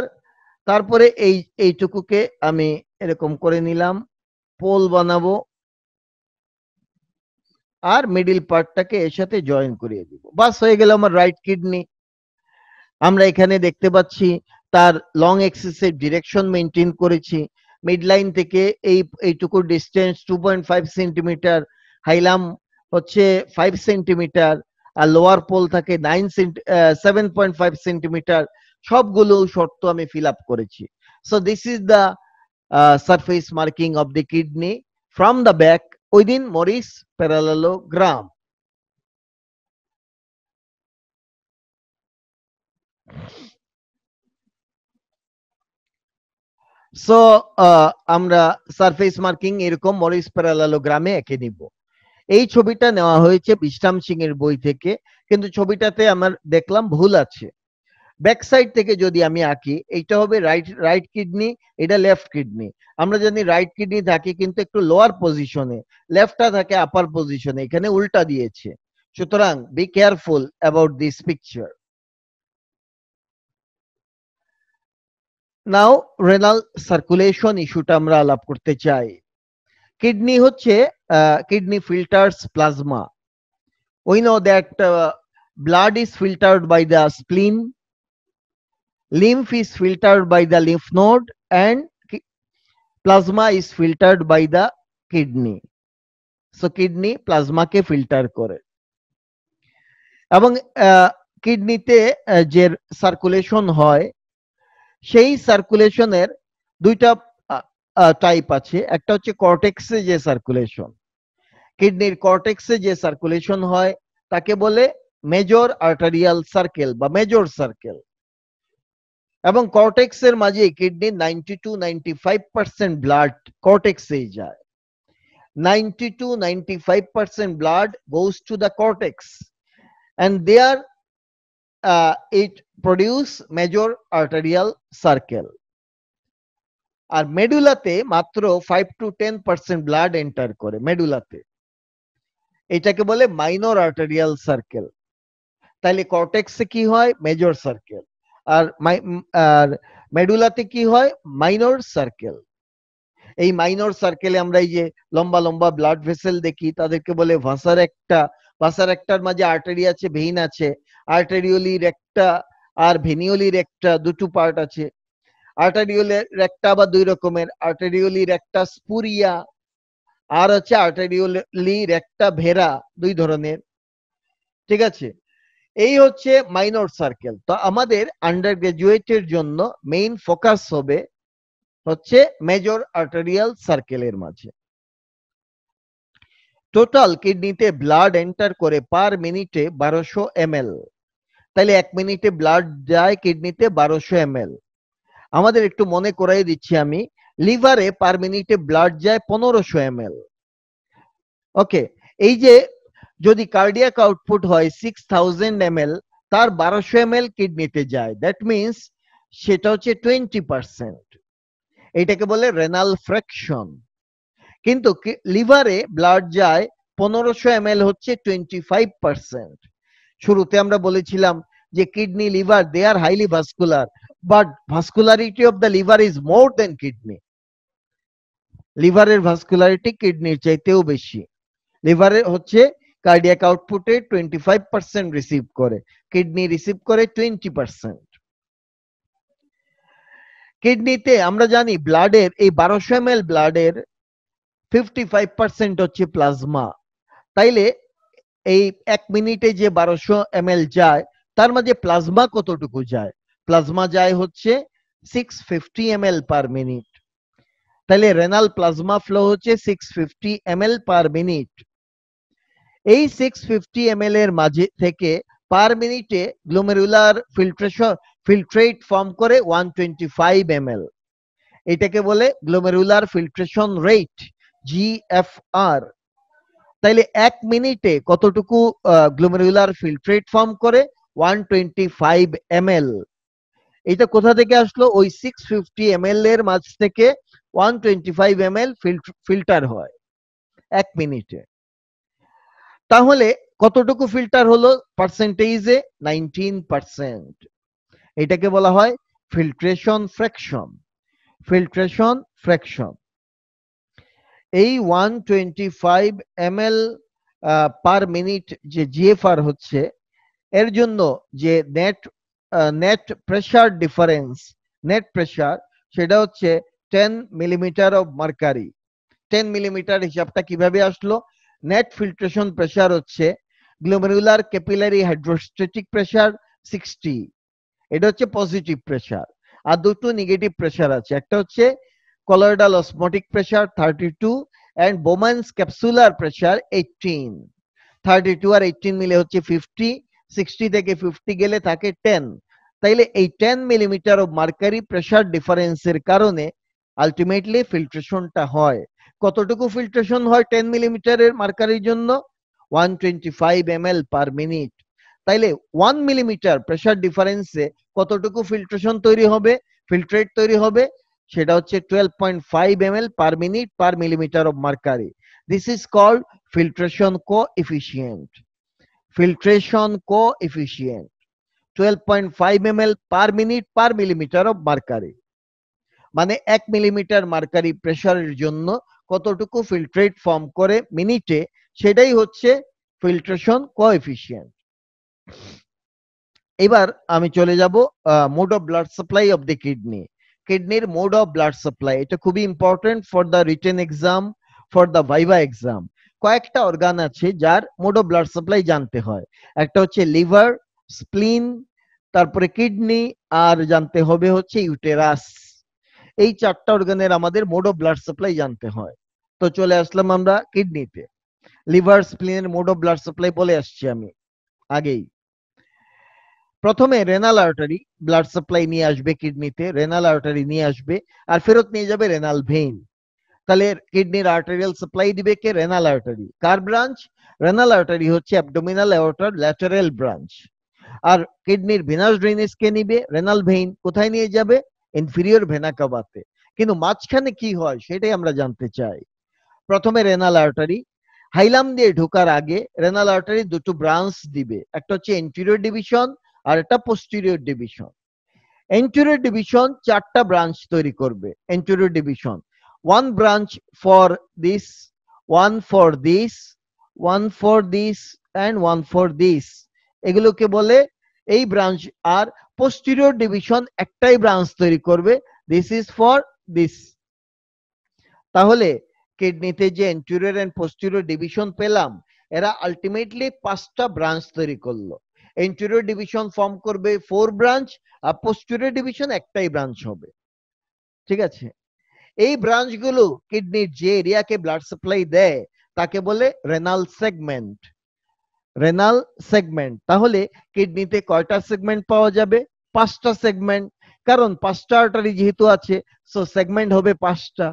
তারপরে এই, এইটুকুকে আমি এরকম করে নিলাম পোল বানাবো। আর মিডিল পার্টটাকে এর সাথে জয়েন করিয়ে দিব। বাস হয়ে গেল আমার রাইট কিডনি আমরা এখানে দেখতে পাচ্ছি তার লং এক্সিসের ডিরেকশন মেনটেন করেছি। মিড লাইন থেকে এই, এইটুকু distance two point five centimetre হাইলাম হচ্ছে ফাইভ সেন্টিমিটার আর লোয়ার পোল থাকে nine seven point five centimetre সবগুলো শর্ত আমি ফিল আপ করেছি। So this is the surface marking of the kidney from the back within Morris parallelogram so আমরা surface marking এরকম Morris প্যারালালোগ্রামে এঁকে নিব। এই ছবিটা নেওয়া হয়েছে বিশ্রাম সিং এর বই থেকে, কিন্তু ছবিটাতে আমার দেখলাম ভুল আছে। ব্যাক সাইড থেকে যদি আমি আঁকি, এইটা হবে রাইট রাইট কিডনি এটা লেফট কিডনি আমরা জানি রাইট কিডনি থাকে কিন্তু একটু লোয়ার পজিশনে লেফটটা থাকে আপার পজিশনে এখানে উল্টা দিয়েছে। সুতরাং be careful about this picture now renal circulation ইস্যুটা আমরা আলাপ করতে চাই। কিডনি হচ্ছে kidney filters plasma we know that blood is filtered by the spleen lymph is filtered by the lymph node and plasma is filtered by the kidney so kidney প্লাজমাকে filter করে। এবং কিডনিতে যে সার্কুলেশন হয় সেই সার্কুলেশনের দুইটা type আছে। একটা হচ্ছে কর্টেক্সে যে সার্কুলেশন কিডনির কর্টেক্সে যে সার্কুলেশন হয়, তাকে বলে মেজর আর্টারিয়াল সার্কেল বা মেজর সার্কেল এবং কর্টেক্সের মাঝে kidney ninety two ninety five percent blood কর্টেক্সেই যায়। Ninety two ninety five percent blood goes to the cortex and there uh, it produce major arterial circle. আর মেডুলাতে মাত্র five to ten percent blood enter করে মেডুলাতে। এটাকে বলে minor arterial circle তাহলে কর্টেক্সে কি হয়? মেজর সার্কেল আর আর মেডুলাতে কি হয়? মাইনর সার্কেল এই মাইনর সার্কেলে আমরা এই যে লম্বা লম্বা ব্লাড ভেসেল দেখি তাদেরকে বলে ভাসার একটা ভাসার একটার মাঝে আর্টারি আছে ভেইন আছে। আর্টারিওলির একটা আর ভেনিওলির একটা দুটো পার্ট আছে। আর্টারিওলের একটা বা দুই রকমের। আর্টারিওলির একটা স্পুরিয়া আর হচ্ছে আর্টারিওলির একটা ভেরা দুই ধরনের। ঠিক আছে? এই হচ্ছে মাইনর সার্কেল তো আমাদের আন্ডার গ্রাজুয়েটের জন্য মেইন ফোকাস হবে হচ্ছে মেজর আর্টারিয়াল সার্কেলের মাঝে। টোটাল কিডনিতে ব্লাড এন্টার করে পার মিনিটে বারোশো এম তাহলে এক মিনিটে ব্লাড যায় কিডনিতে বারোশো এম আমাদের একটু মনে করাই দিচ্ছি আমি লিভারে পার মিনিটে ব্লাড যায় পনেরোশো এম ওকে এই যে যদি কার্ডিয়াক আউটপুট হয় সিক্স থাউজেন্ড এম তার বারোশো এম কিডনিতে যায়। দ্যাট মিনস সেটা হচ্ছে টোয়েন্টি পার্সেন্ট এটাকে বলে রেনাল ফ্র্যাকশন কিন্তু লিভারে ব্লাড যায় পনেরোশো এম হচ্ছে টোয়েন্টি ফাইভ পার্সেন্ট শুরুতে আমরা বলেছিলাম যে kidney liver they are highly vascular but vascularity of the liver is more than kidney লিভারের ভাস্কুলারিটি কিডনির চাইতেও বেশি। লিভারে হচ্ছে কার্ডিয়াক আউটপুটে টোয়েন্টি ফাইভ পার্সেন্ট রিসিভ করে কিডনি রিসিভ করে টোয়েন্টি পার্সেন্ট কিডনিতে আমরা জানি ব্লাডের এই বারোশো এম এল ব্লাডের ফিফটি ফাইভ পার্সেন্ট হচ্ছে প্লাজমা তাইলে এই এক মিনিটে যে বারোশো এম যায়, তার মাঝে প্লাজমা কতটুকু যায়? প্লাজমা যায় হচ্ছে six fifty M per minute তাহলে রেনাল প্লাজমা ফ্লো হচ্ছে six fifty M per minute এই সিক্স ফিফটি এম এর মাঝে থেকে পার মিনিটে গ্লোমেরুলার ফিল্ট্রেশন ফিল্ট্রেট ফর্ম করে ওয়ান টোয়েন্টি ফাইভ এম এটাকে বলে গ্লোমেরুলার ফিল্ট্রেশন রেট জিএফআর তাইলে এক মিনিটে কতটুকু গ্লোমেরুলার ফিল্ট্রেট ফর্ম করে? One twenty five M L এটা কোথা থেকে আসলো? ওই সিক্স ফিফটি এম এল এর মাঝ থেকে one twenty five M L filter হয়। এক মিনিটে। তাহলে কতটুকু ফিল্টার হলো? পার্সেন্টেজে নাইনটিন পার্সেন্ট এটাকে বলা হয় ফিল্ট্রেশন ফ্র্যাকশন ফিল্ট্রেশন ফ্র্যাকশন এই one twenty five M L per minute যে জিএফআর হচ্ছে, এর জন্য যে net net pressure difference net pressure সেটা হচ্ছে ten millimetre of mercury ten millimetre হিসাবটা কীভাবে আসলো? নেট ফিল্ট্রেশন প্রেশার হচ্ছে glomerular capillary hydrostatic pressure sixty এটা হচ্ছে পজিটিভ প্রেশার আর দুটো নেগেটিভ প্রেশার আছে। একটা হচ্ছে colloidal osmotic pressure 32 and Bowman's capsular pressure 18 32 আর 18 মিলে হচ্ছে 50 60 থেকে 50 গেলে থাকে 10 তাইলে এই 10 মিলিমিটার অফ মার্কারি প্রেসার ডিফারেন্সের কারণে আলটিমেটলি ফিল্ট্রেশনটা হয়। কতটুকু ফিল্ট্রেশন হয় টেন মিলিমিটারের মার্কারির জন্য? One twenty five M L per minute তাইলে ওয়ান মিলিমিটার প্রেসার ডিফারেন্সে কতটুকু ফিল্ট্রেশন তৈরি হবে? ফিল্ট্রেট তৈরি হবে। সেটা হচ্ছে twelve point five M L per minute per millimetre of mercury this is called filtration coefficient filtration coefficient twelve point five M L per minute per millimetre of mercury মানে এক millimetre mercury প্রেশারের জন্য কতটুকু filtrate form করে মিনিটে সেটাই হচ্ছে filtration coefficient এবার আমি চলে যাব mode of blood supply of the kidney কিডনির মোড অফ ব্লাড সাপ্লাই এটা খুবই important for the written exam for the viva exam কয়েকটা অর্গান আছে যার মোড অফ ব্লাড সাপ্লাই জানতে হয়। একটা হচ্ছে লিভার স্প্লিন তারপরে কিডনি আর জানতে হবে হচ্ছে ইউটেরাস এই চারটা অর্গানের আমাদের মোড অফ ব্লাড সাপ্লাই জানতে হয়। তো চলে আসলাম আমরা কিডনিতে লিভার স্প্লিনের মোড অফ ব্লাড সাপ্লাই বলে আসছি আমি। আগেই। প্রথমে রেনাল আর্টারি ব্লাড সাপ্লাই নিয়ে আসবে কিডনিতে রেনাল আর্টারি নিয়ে আসবে, আর ফেরত নিয়ে যাবে রেনাল ভেইন তাহলে কিডনির আর্টারিয়াল সাপ্লাই দিবে কে? রেনাল আর্টারি কার ব্রাঞ্চ রেনাল আর্টারি হচ্ছে অ্যাবডোমিনাল অ্যাওর্টার ল্যাটারাল ব্রাঞ্চ আর কিডনির ভেনাস ড্রেনেজ কে নিবে? রেনাল ভেইন কোথায় নিয়ে যাবে? ইনফিরিয়র ভেনা কাবাতে কিন্তু মাঝখানে কি হয় সেটাই আমরা জানতে চাই। প্রথমে রেনাল আর্টারি হাইলাম দিয়ে ঢোকার আগে রেনাল আর্টারি দুটো ব্রাঞ্চ দিবে। একটা হচ্ছে এন্টিরিয়র ডিভিশন আর একটা পোস্টিরিয়র ডিভিশন এন্টিরিয়র ডিভিশন চারটা ব্রাঞ্চ তৈরি করবে anterior division one branch for this one for this one for this and one for this এগুলোকে বলে এই ব্রাঞ্চ আর পোস্টিরিয়র ডিভিশন একটাই ব্রাঞ্চ তৈরি করবে দিস ইজ ফর দিস তাহলে কিডনিতে যে এন্টিরিয়র এন্ড পোস্টিরিয়র ডিভিশন পেলাম, এরা আলটিমেটলি পাঁচটা ব্রাঞ্চ তৈরি করল। এন্টিরিয়র ডিভিশন ফর্ম করবে ফোর ব্রাঞ্চ আর পোস্টিরিয়র ডিভিশন একটাই ব্রাঞ্চ হবে। ঠিক আছে? এই ব্রাঞ্চগুলো কিডনির যে এরিয়াকে ব্লাড সাপ্লাই দেয়, তাকে বলে রেনাল সেগমেন্ট রেনাল সেগমেন্ট তাহলে কিডনিতে কয়টা সেগমেন্ট পাওয়া যাবে? পাঁচটা সেগমেন্ট কারণ পাঁচটা আর্টারি যেহেতু আছে সো সেগমেন্ট হবে পাঁচটা।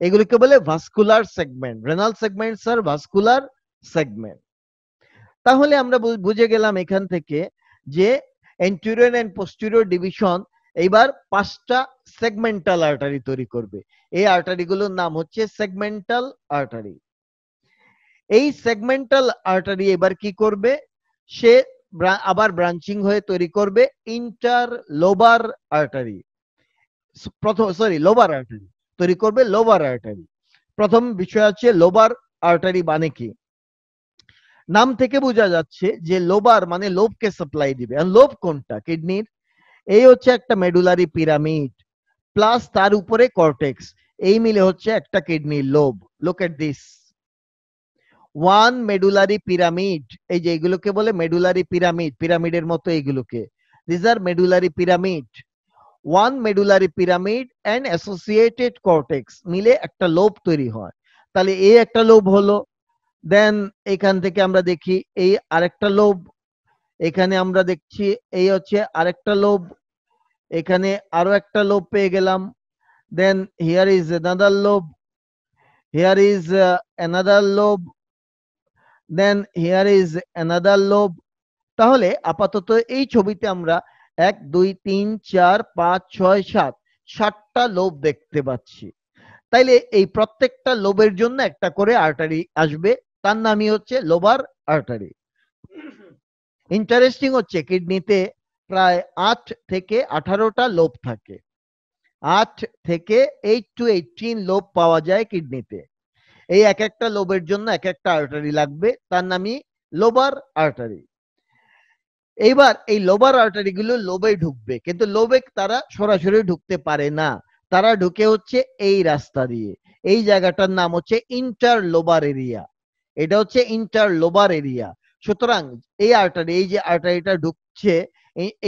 এগুলিকে বলে ভাস্কুলার সেগমেন্ট রেনাল সেগমেন্টস আর ভাস্কুলার সেগমেন্ট তাহলে আমরা বুঝে গেলাম এখান থেকে যে এন্টিরিয়র এন্ড পোস্টিরিয়র ডিভিশন এইবার পাঁচটা সেগমেন্টাল আর্টারি তৈরি করবে। এই আর্টারিগুলোর নাম হচ্ছে সেগমেন্টাল আর্টারি এই সেগমেন্টাল আর্টারি এবার কি করবে? সে আবার ব্রাঞ্চিং হয়ে তৈরি করবে ইন্টার লোবার আর্টারি প্রথম সরি লোবার আর্টারি তৈরি করবে লোবার আর্টারি প্রথম বিষয় আছে লোবার আর্টারি মানে কি? নাম থেকে বোঝা যাচ্ছে যে লোবার মানে লোভকে সাপ্লাই দিবে। লোভ কোনটা? কিডনির এই হচ্ছে একটা মেডুলারি পিরামিড প্লাস তার উপরে কর্টেক্স এই মিলে হচ্ছে একটা কিডনির lobe. Look at this one medullary pyramid এই যে এগুলোকে বলে মেডুলারি পিরামিড পিরামিডের মতো এইগুলোকে। This R medullary pyramid one medullary pyramid and associated cortex মিলে একটা লোভ তৈরি হয়। তাহলে এই একটা লোভ হলো। দেন এখান থেকে আমরা দেখি এই আরেকটা লোভ এখানে আমরা দেখছি এই হচ্ছে আরেকটা লোভ এখানে আরও একটা লোভ পেয়ে গেলাম। Then here is another lobe here is another lobe then here is another লোভ তাহলে আপাতত এই ছবিতে আমরা এক, দুই, তিন, চার, পাঁচ, ছয়, সাত, সাতটা লোভ দেখতে পাচ্ছি। তাইলে এই প্রত্যেকটা লোভের জন্য একটা করে আর্টারি আসবে। তার নামই হচ্ছে লোবার আর্টারি। ইন্টারেস্টিং হচ্ছে কিডনিতে প্রায় আট থেকে আঠারোটা লোভ থাকে। আট থেকে এইট টু এইটিন লোভ পাওয়া যায় কিডনিতে। এই এক একটা লোভের জন্য এক একটা আর্টারি লাগবে, তার নামই লোবার আর্টারি। এইবার এই লোবার আর্টারি গুলো লোবে ঢুকবে, কিন্তু লোবে তারা সরাসরি ঢুকতে পারে না। তারা ঢুকে হচ্ছে এই রাস্তা দিয়ে। এই জায়গাটার নাম হচ্ছে ইন্টার লোবার এরিয়া। এটা হচ্ছে ইন্টার লোবার এরিয়া সুতরাং এই আর্টারি এই যে আর্টারিটা ঢুকছে,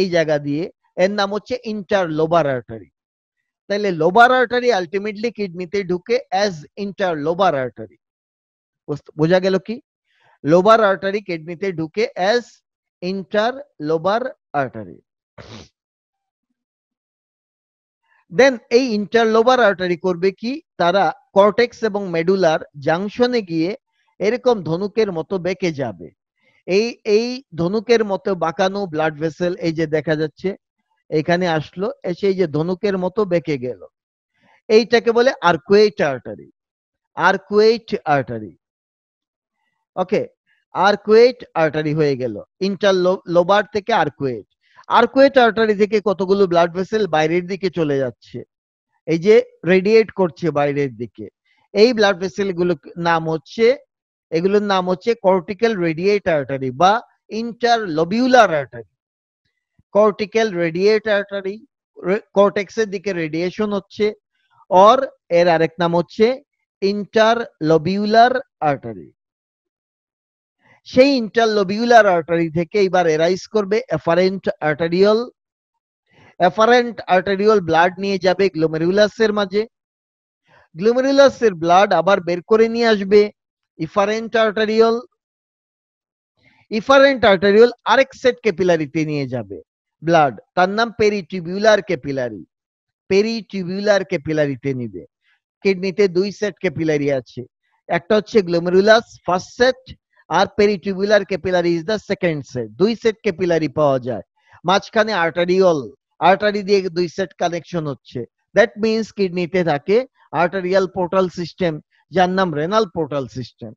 এই জায়গা দিয়ে, এর নাম হচ্ছে ইন্টার লোবার আর্টারি তাহলে লোবার আর্টারি আলটিমেটলি কিডনিতে ঢুকে অ্যাজ ইন্টার লোবার আর্টারি বোঝা গেল কি? লোবার আর্টারি কিডনিতে ঢুকে as inter lobar artery then এই ইন্টারলোবার আর্টারি করবে কি? তারা কর্টেক্স এবং মেডুলার জাংশনে গিয়ে এরকম ধনুকের মতো বেঁকে যাবে। এই এই ধনুকের মতো বাঁকানো ব্লাড ভেসেল এই যে দেখা যাচ্ছে, এখানে আসলো এসে এই যে ধনুকের মতো বেঁকে গেল। এইটাকে বলে arcuate artery arcuate artery okay arcuate artery হয়ে গেল ইন্টার লোবার থেকে আর্কুয়েট আর্কুয়েট আর্টারি থেকে কতগুলো ব্লাড ভেসেল বাইরের দিকে চলে যাচ্ছে? এই যে রেডিয়েট করছে বাইরের দিকে। এই ব্লাড ভেসেলগুলো নাম হচ্ছে এগুলোর নাম হচ্ছে কর্টিক্যাল রেডিয়েট আর্টারি বা interlobular artery cortical radiate artery কর্টেক্সের দিকে রেডিয়েশন হচ্ছে অর এর আরেক নাম হচ্ছে ইন্টারলবিউলার আর্টারি সেই ইন্টারলবিউলার আর্টারি থেকে এবার এরাইজ করবে afferent arteriole afferent arteriole blood নিয়ে যাবে গ্লোমেরুলাসের মাঝে। গ্লোমেরুলাসের ব্লাড আবার বের করে নিয়ে আসবে। ইফারেন্ট আর্টারিয়াল ইফারেন্ট আর্টারিয়াল আরেক সেট ক্যাপিলারিতে নিয়ে যাবে। ব্লাড তার নাম পেরিটিবিউলার ক্যাপিলারি পেরিটিবিউলার ক্যাপিলারিতে নিবে। কিডনিতে দুই সেট ক্যাপিলারি আছে। একটা হচ্ছে glomerulus first set R peritubular capillary is the second set দুই সেট ক্যাপিলারি পাওয়া যায়। মাঝখানে আর্টারিয়ল আর্টারি দিয়ে দুই সেট কানেকশন হচ্ছে। দ্যাট মিনস কিডনিতে থাকে আর্টারিয়াল পোর্টাল সিস্টেম যার নাম রেনাল পোর্টাল সিস্টেম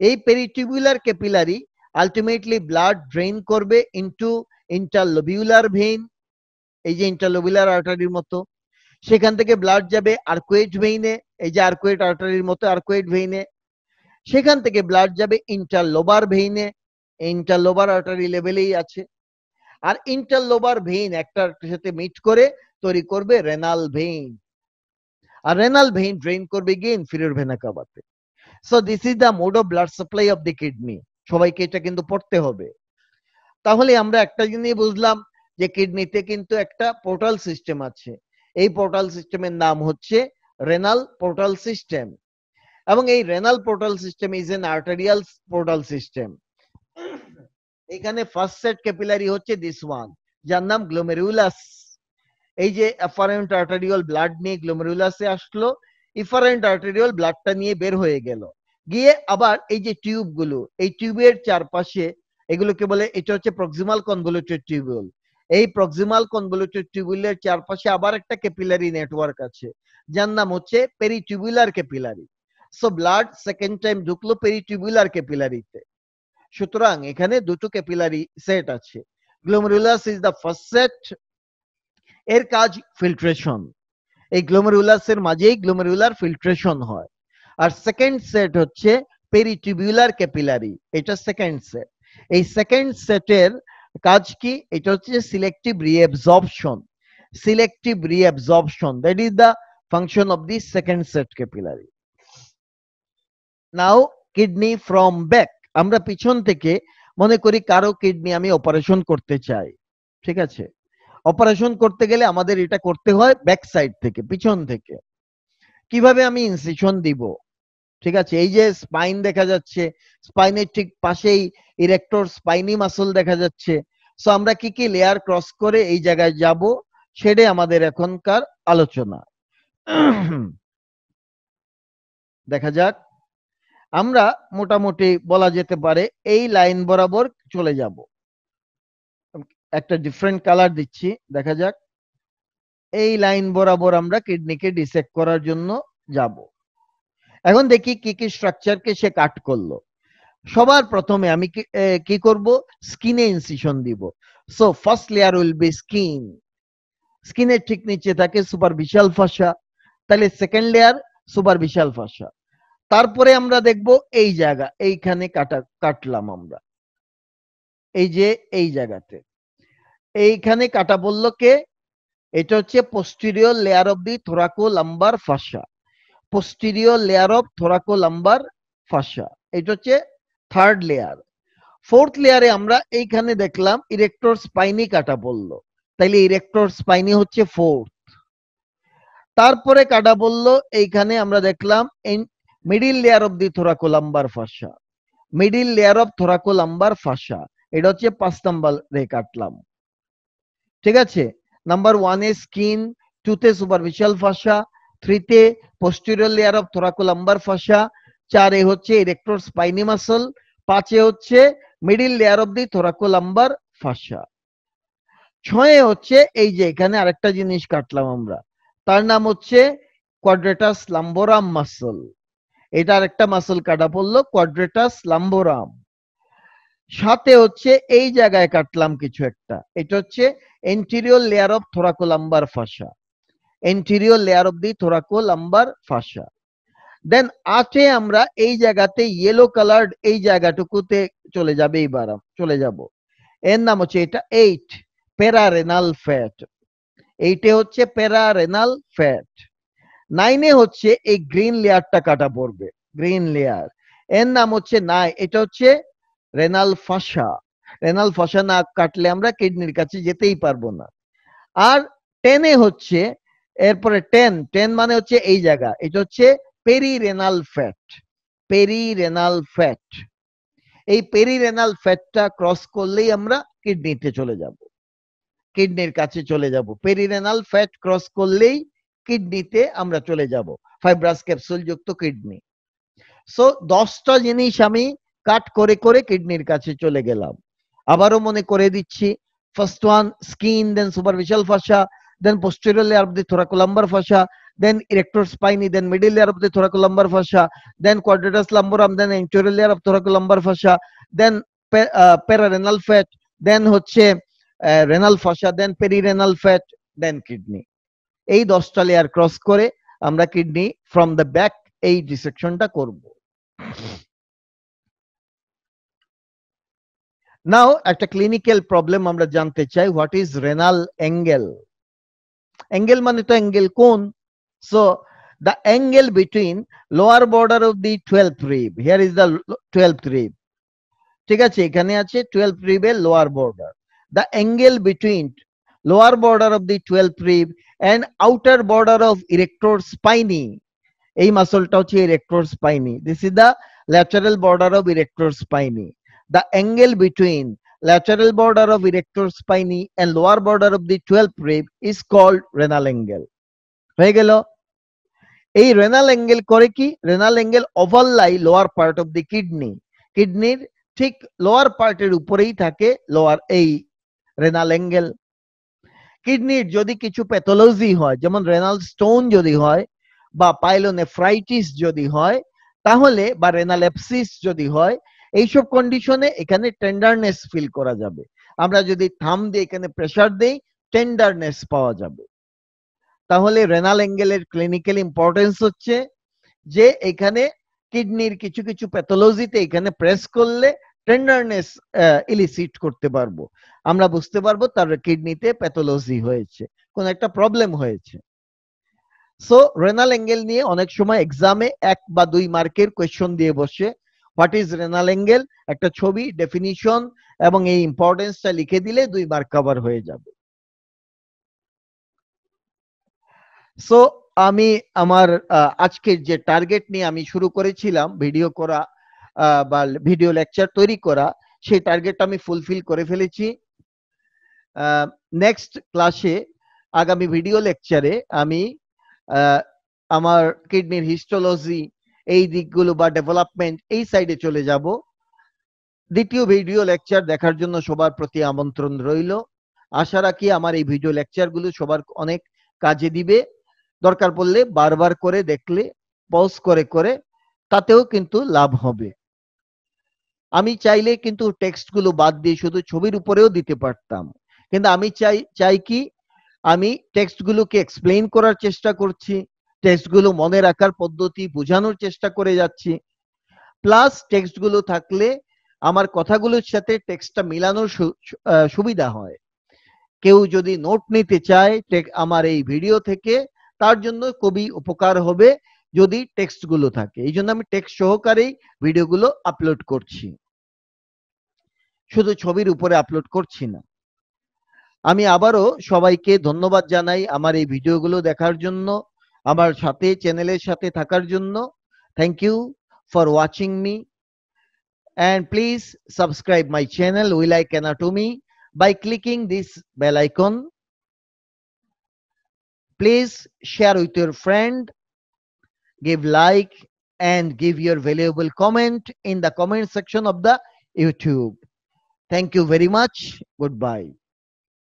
এই peritubular capillary ultimately blood drain করবে ইনটু ইন্টারলোবিউলার ভেইন এই যে ইন্টারলোবিউলার আর্টারির মতো। সেখান থেকে ব্লাড যাবে আর্কুয়েট ভেইনে এই যে আর্কুয়েট আর্টারির মতো আর্কুয়েট ভেইনে সেখান থেকে ব্লাড যাবে ইন্টারলোবার ভেইনে ইন্টারলোবার আর্টারি লেভেলেই আছে। আর ইন্টারলোবার ভেইন একটার সাথে মিট করে, তৈরি করবে রেনাল ভেইন আর রেনাল ভেইন ড্রেন করবে গিয়ে inferior vena কাভাতে so this is the mode of blood supply of the kidney সবাইকে এটা কিন্তু পড়তে হবে। তাহলে আমরা একটা জিনিস বুঝলাম যে কিডনিতে কিন্তু একটা পোর্টাল সিস্টেম আছে। এই পোর্টাল সিস্টেমের নাম হচ্ছে রেনাল পোর্টাল সিস্টেম এবং এই renal portal system is an arterial portal system এখানে ফার্স্ট সেট ক্যাপিলারি হচ্ছে দিস ওয়ান যার নাম গ্লোমেরুলাস এই যে অ্যাফারেন্ট আর্টারিয়াল ব্লাড নিয়ে গ্লোমেরুলাসে আসলো ইফারেন্ট আর্টারিয়াল ব্লাডটা নিয়ে বের হয়ে গেল। গিয়ে আবার এই যে টিউবগুলো, এই টিউবের চারপাশে এগুলোকে বলে, এটা হচ্ছে প্রক্সিমাল কনভলিউটেড টিউবুল এই প্রক্সিমাল কনভলিউটেড টিউবুলের চারপাশে আবার একটা ক্যাপিলারি নেটওয়ার্ক আছে, যার নাম হচ্ছে peritubular capillary so blood second time ঢুকলো পেরিটিউবুলার ক্যাপিলারিতে সুতরাং এখানে দুটো ক্যাপিলারি সেট আছে। Glomerulus is the first set এর কাজ ফিল্ট্রেশন এই গ্লোমেরুলাসের মাঝেই গ্লোমেরুলার ফিল্ট্রেশন হয়। আর সেকেন্ড সেট হচ্ছে পেরিটিউবুলার ক্যাপিলারি এটা সেকেন্ড সেট এই সেকেন্ড সেটের কাজ কি? এটা হচ্ছে selective reabsorption selective reabsorption that is the function of the second set capillary now kidney from back আমরা পিছন থেকে মনে করি কারও কিডনি আমি অপারেশন করতে চাই। ঠিক আছে? অপারেশন করতে গেলে আমাদের এটা করতে হয় ব্যাক সাইড থেকে, পিছন থেকে। কীভাবে আমি ইনসিশন দিব? ঠিক আছে, এই যে স্পাইন দেখা যাচ্ছে স্পাইনের ঠিক পাশেই ইরেক্টর স্পাইনি মাসল দেখা যাচ্ছে। সো আমরা কি কি লেয়ার ক্রস করে এই জায়গায় যাব, সেটাই আমাদের এখনকার আলোচনা। দেখা যাক, আমরা মোটামুটি বলা যেতে পারে এই লাইন বরাবর চলে যাব। একটা ডিফারেন্ট কালার দিচ্ছি, দেখা যাক। এই লাইন বরাবর আমরা কিডনিকে ডিসেক্ট করার জন্য যাব। এখন দেখি কি কি স্ট্রাকচারকে সে কাট করল। সবার প্রথমে আমি কি করব? স্কিনে ইনসিশন দিব। So first layer will be skin স্কিনের ঠিক নিচে থাকে সুপারফিশিয়াল ফাসা তাহলে সেকেন্ড লেয়ার সুপারফিশিয়াল ফাসা তারপরে আমরা দেখব এই জায়গা, এইখানে কাটা, কাটলাম আমরা। এই যে, এই জায়গাতে। এইখানে কাটা বলল কে? এটা হচ্ছে posterior layer of the thoracolumbar fascia posterior layer of thoracolumbar fascia এটা হচ্ছে থার্ড লেয়ার ফোর্থ লেয়ারে আমরা এইখানে দেখলাম ইরেক্টর স্পাইনি কাটা বলল। তাইলে ইরেক্টর স্পাইনি হচ্ছে ফোর্থ তারপরে কাটা বলল, এইখানে আমরা দেখলাম middle layer of the thoracolumbar fascia middle layer of thoracolumbar fascia এটা হচ্ছে পাঁচ নাম্বার রে কাটলাম। ঠিক আছে? নাম্বার ওয়ানে স্কিন টুতে সুপারফিশিয়াল ফাসা থ্রিতে posterior layer of thoracolumbar fascia চারে হচ্ছে ইরেক্টর স্পাইনি মাসল পাঁচে হচ্ছে middle layer of the thoracolumbar fascia ছয়ে হচ্ছে এই যে এখানে আরেকটা জিনিস কাটলাম আমরা, তার নাম হচ্ছে কোয়াড্রেটাস লাম্বোরাম মাসল এটা আরেকটা মাসল কাটা পড়ল কোয়াড্রেটাস লাম্বোরাম সাথে হচ্ছে এই জায়গায় কাটলাম কিছু একটা, এটা হচ্ছে anterior layer of thoracolumbar fascia anterior layer of the thoracolumbar fascia then আটে আমরা এই জায়গাতে ইয়েলো কালার্ড এই জায়গাটুকুতে চলে যাবে এইবার চলে যাব। এর নাম হচ্ছে এটা এইট প্যারারেনাল ফ্যাট এইটে হচ্ছে প্যারারেনাল ফ্যাট নাইনে হচ্ছে এই গ্রিন লেয়ারটা কাটা পড়বে গ্রিন লেয়ার এর নাম হচ্ছে নাই এটা হচ্ছে রেনাল ফাসা রেনাল ফাসা না কাটলে আমরা কিডনির কাছে যেতেই পারব না। আর টেনে হচ্ছে, এরপরে টেন টেন মানে হচ্ছে এই জায়গা, এটা হচ্ছে পেরিরেনাল ফ্যাট পেরিরেনাল ফ্যাট এই পেরিরেনাল ফ্যাটটা ক্রস করলেই আমরা কিডনিতে চলে যাব। কিডনির কাছে চলে যাব। পেরিরেনাল ফ্যাট ক্রস করলেই কিডনিতে আমরা চলে যাব। ফাইব্রাস ক্যাপসুল যুক্ত কিডনি। সো দশটা জিনিস আমি কাট করে করে কিডনির কাছে চলে গেলাম। আবারও মনে করে দিচ্ছি first one skin then superficial fascia then posterior layer of the thoracolumbar fascia then erector spinae then middle layer of the thoracolumbar fascia then quadratus lumborum then anterior layer of thoracolumbar fascia then pararenal fat then হচ্ছে renal fascia then perirenal fat then kidney এই দশটা layer cross করে আমরা kidney from the back এই ডিসেকশনটা করব। নাও একটা clinical problem আমরা জানতে চাই what is renal angle angle মানে তো অ্যাঙ্গেল কোন so the angle between lower border of the twelve rib here is the twelve rib ঠিক আছে, এখানে আছে টুয়েলভ রিব এর lower border the angle between lower border of the twelve rib and outer border of erector spinae এই মাসলটা হচ্ছে erector spinae this is the lateral border of erector spinae the angle between lateral border of erector spiny and lower border of the 12th rib is called renal angle. হয়ে গেল। এই renal angle করে কি? Renal angle overlie lower part of the kidney কিডনির ঠিক lower পার্টের উপরেই থাকে লোয়ার এই রেনাল অ্যাঙ্গেল কিডনির যদি কিছু প্যাথোলজি হয়, যেমন রেনাল স্টোন যদি হয় বা পাইলোনেফ্রাইটিস যদি হয়, তাহলে বা রেনাল অ্যাপসিস যদি হয় এইসব কন্ডিশনে এখানে টেন্ডারনেস ফিল করা যাবে। আমরা যদি থাম দিয়ে এখানে প্রেসার দেই টেন্ডারনেস পাওয়া যাবে। তাহলে রেনাল অ্যাঙ্গেলের ক্লিনিক্যাল ইম্পর্টেন্স হচ্ছে যে এখানে কিডনির কিছু কিছু প্যাথোলজিতে এখানে প্রেস করলে টেন্ডারনেস ইলিসিট করতে পারব। আমরা বুঝতে পারব তার কিডনিতে প্যাথোলজি হয়েছে, কোন একটা প্রবলেম হয়েছে। সো রেনাল অ্যাঙ্গেল নিয়ে অনেক সময় এক্সামে এক বা দুই মার্কের কোয়েশ্চন দিয়ে বসে হোয়াট ইজ রেনাল অ্যাঙ্গেল একটা ছবি ডেফিনিশন এবং এই ইম্পর্টেন্সটা লিখে দিলে দুই মার্ক কভার হয়ে যাবে। সো আমি আমার আজকের যে টার্গেট নিয়ে আমি শুরু করেছিলাম ভিডিও করা বা ভিডিও লেকচার তৈরি করা, সেই টার্গেটটা আমি ফুলফিল করে ফেলেছি। নেক্সট ক্লাসে আগামী ভিডিও লেকচারে আমি আমার কিডনির হিস্টোলজি এই দিকগুলো বা ডেভেলপমেন্ট এই সাইডে চলে যাব। দ্বিতীয় ভিডিও লেকচার দেখার জন্য সবার প্রতি আমন্ত্রণ রইল। আশা রাখি আমার এই ভিডিও লেকচারগুলো সবার অনেক কাজে দিবে। দরকার পড়লে বারবার করে দেখলে পজ করে করে, তাতেও কিন্তু লাভ হবে। আমি চাইলে কিন্তু টেক্সটগুলো বাদ দিয়ে শুধু ছবির উপরেও দিতে পারতাম। কিন্তু আমি চাই চাই কি, আমি টেক্সটগুলোকে এক্সপ্লেইন করার চেষ্টা করছি। টেক্সটগুলো মনে রাখার পদ্ধতি বোঝানোর চেষ্টা করে যাচ্ছি। প্লাস টেক্সটগুলো থাকলে আমার কথাগুলোর সাথে টেক্সটটা মিলানোর সুবিধা হয়। কেউ যদি নোট নিতে চায় আমার এই ভিডিও থেকে, তার জন্য খুবই উপকার হবে যদি টেক্সটগুলো থাকে। এই জন্য আমি টেক্সট সহকারেই ভিডিওগুলো আপলোড করছি। শুধু ছবির উপরে আপলোড করছি না। আমি আবারও সবাইকে ধন্যবাদ জানাই আমার এই ভিডিওগুলো দেখার জন্য। আমার সাথে চ্যানেলের সাথে থাকার জন্য thank you for watching me and please subscribe my channel we like anatomy by clicking this bell icon Please share with your friend, give like and give your valuable comment in the comment section of the YouTube. Thank you very much. Goodbye.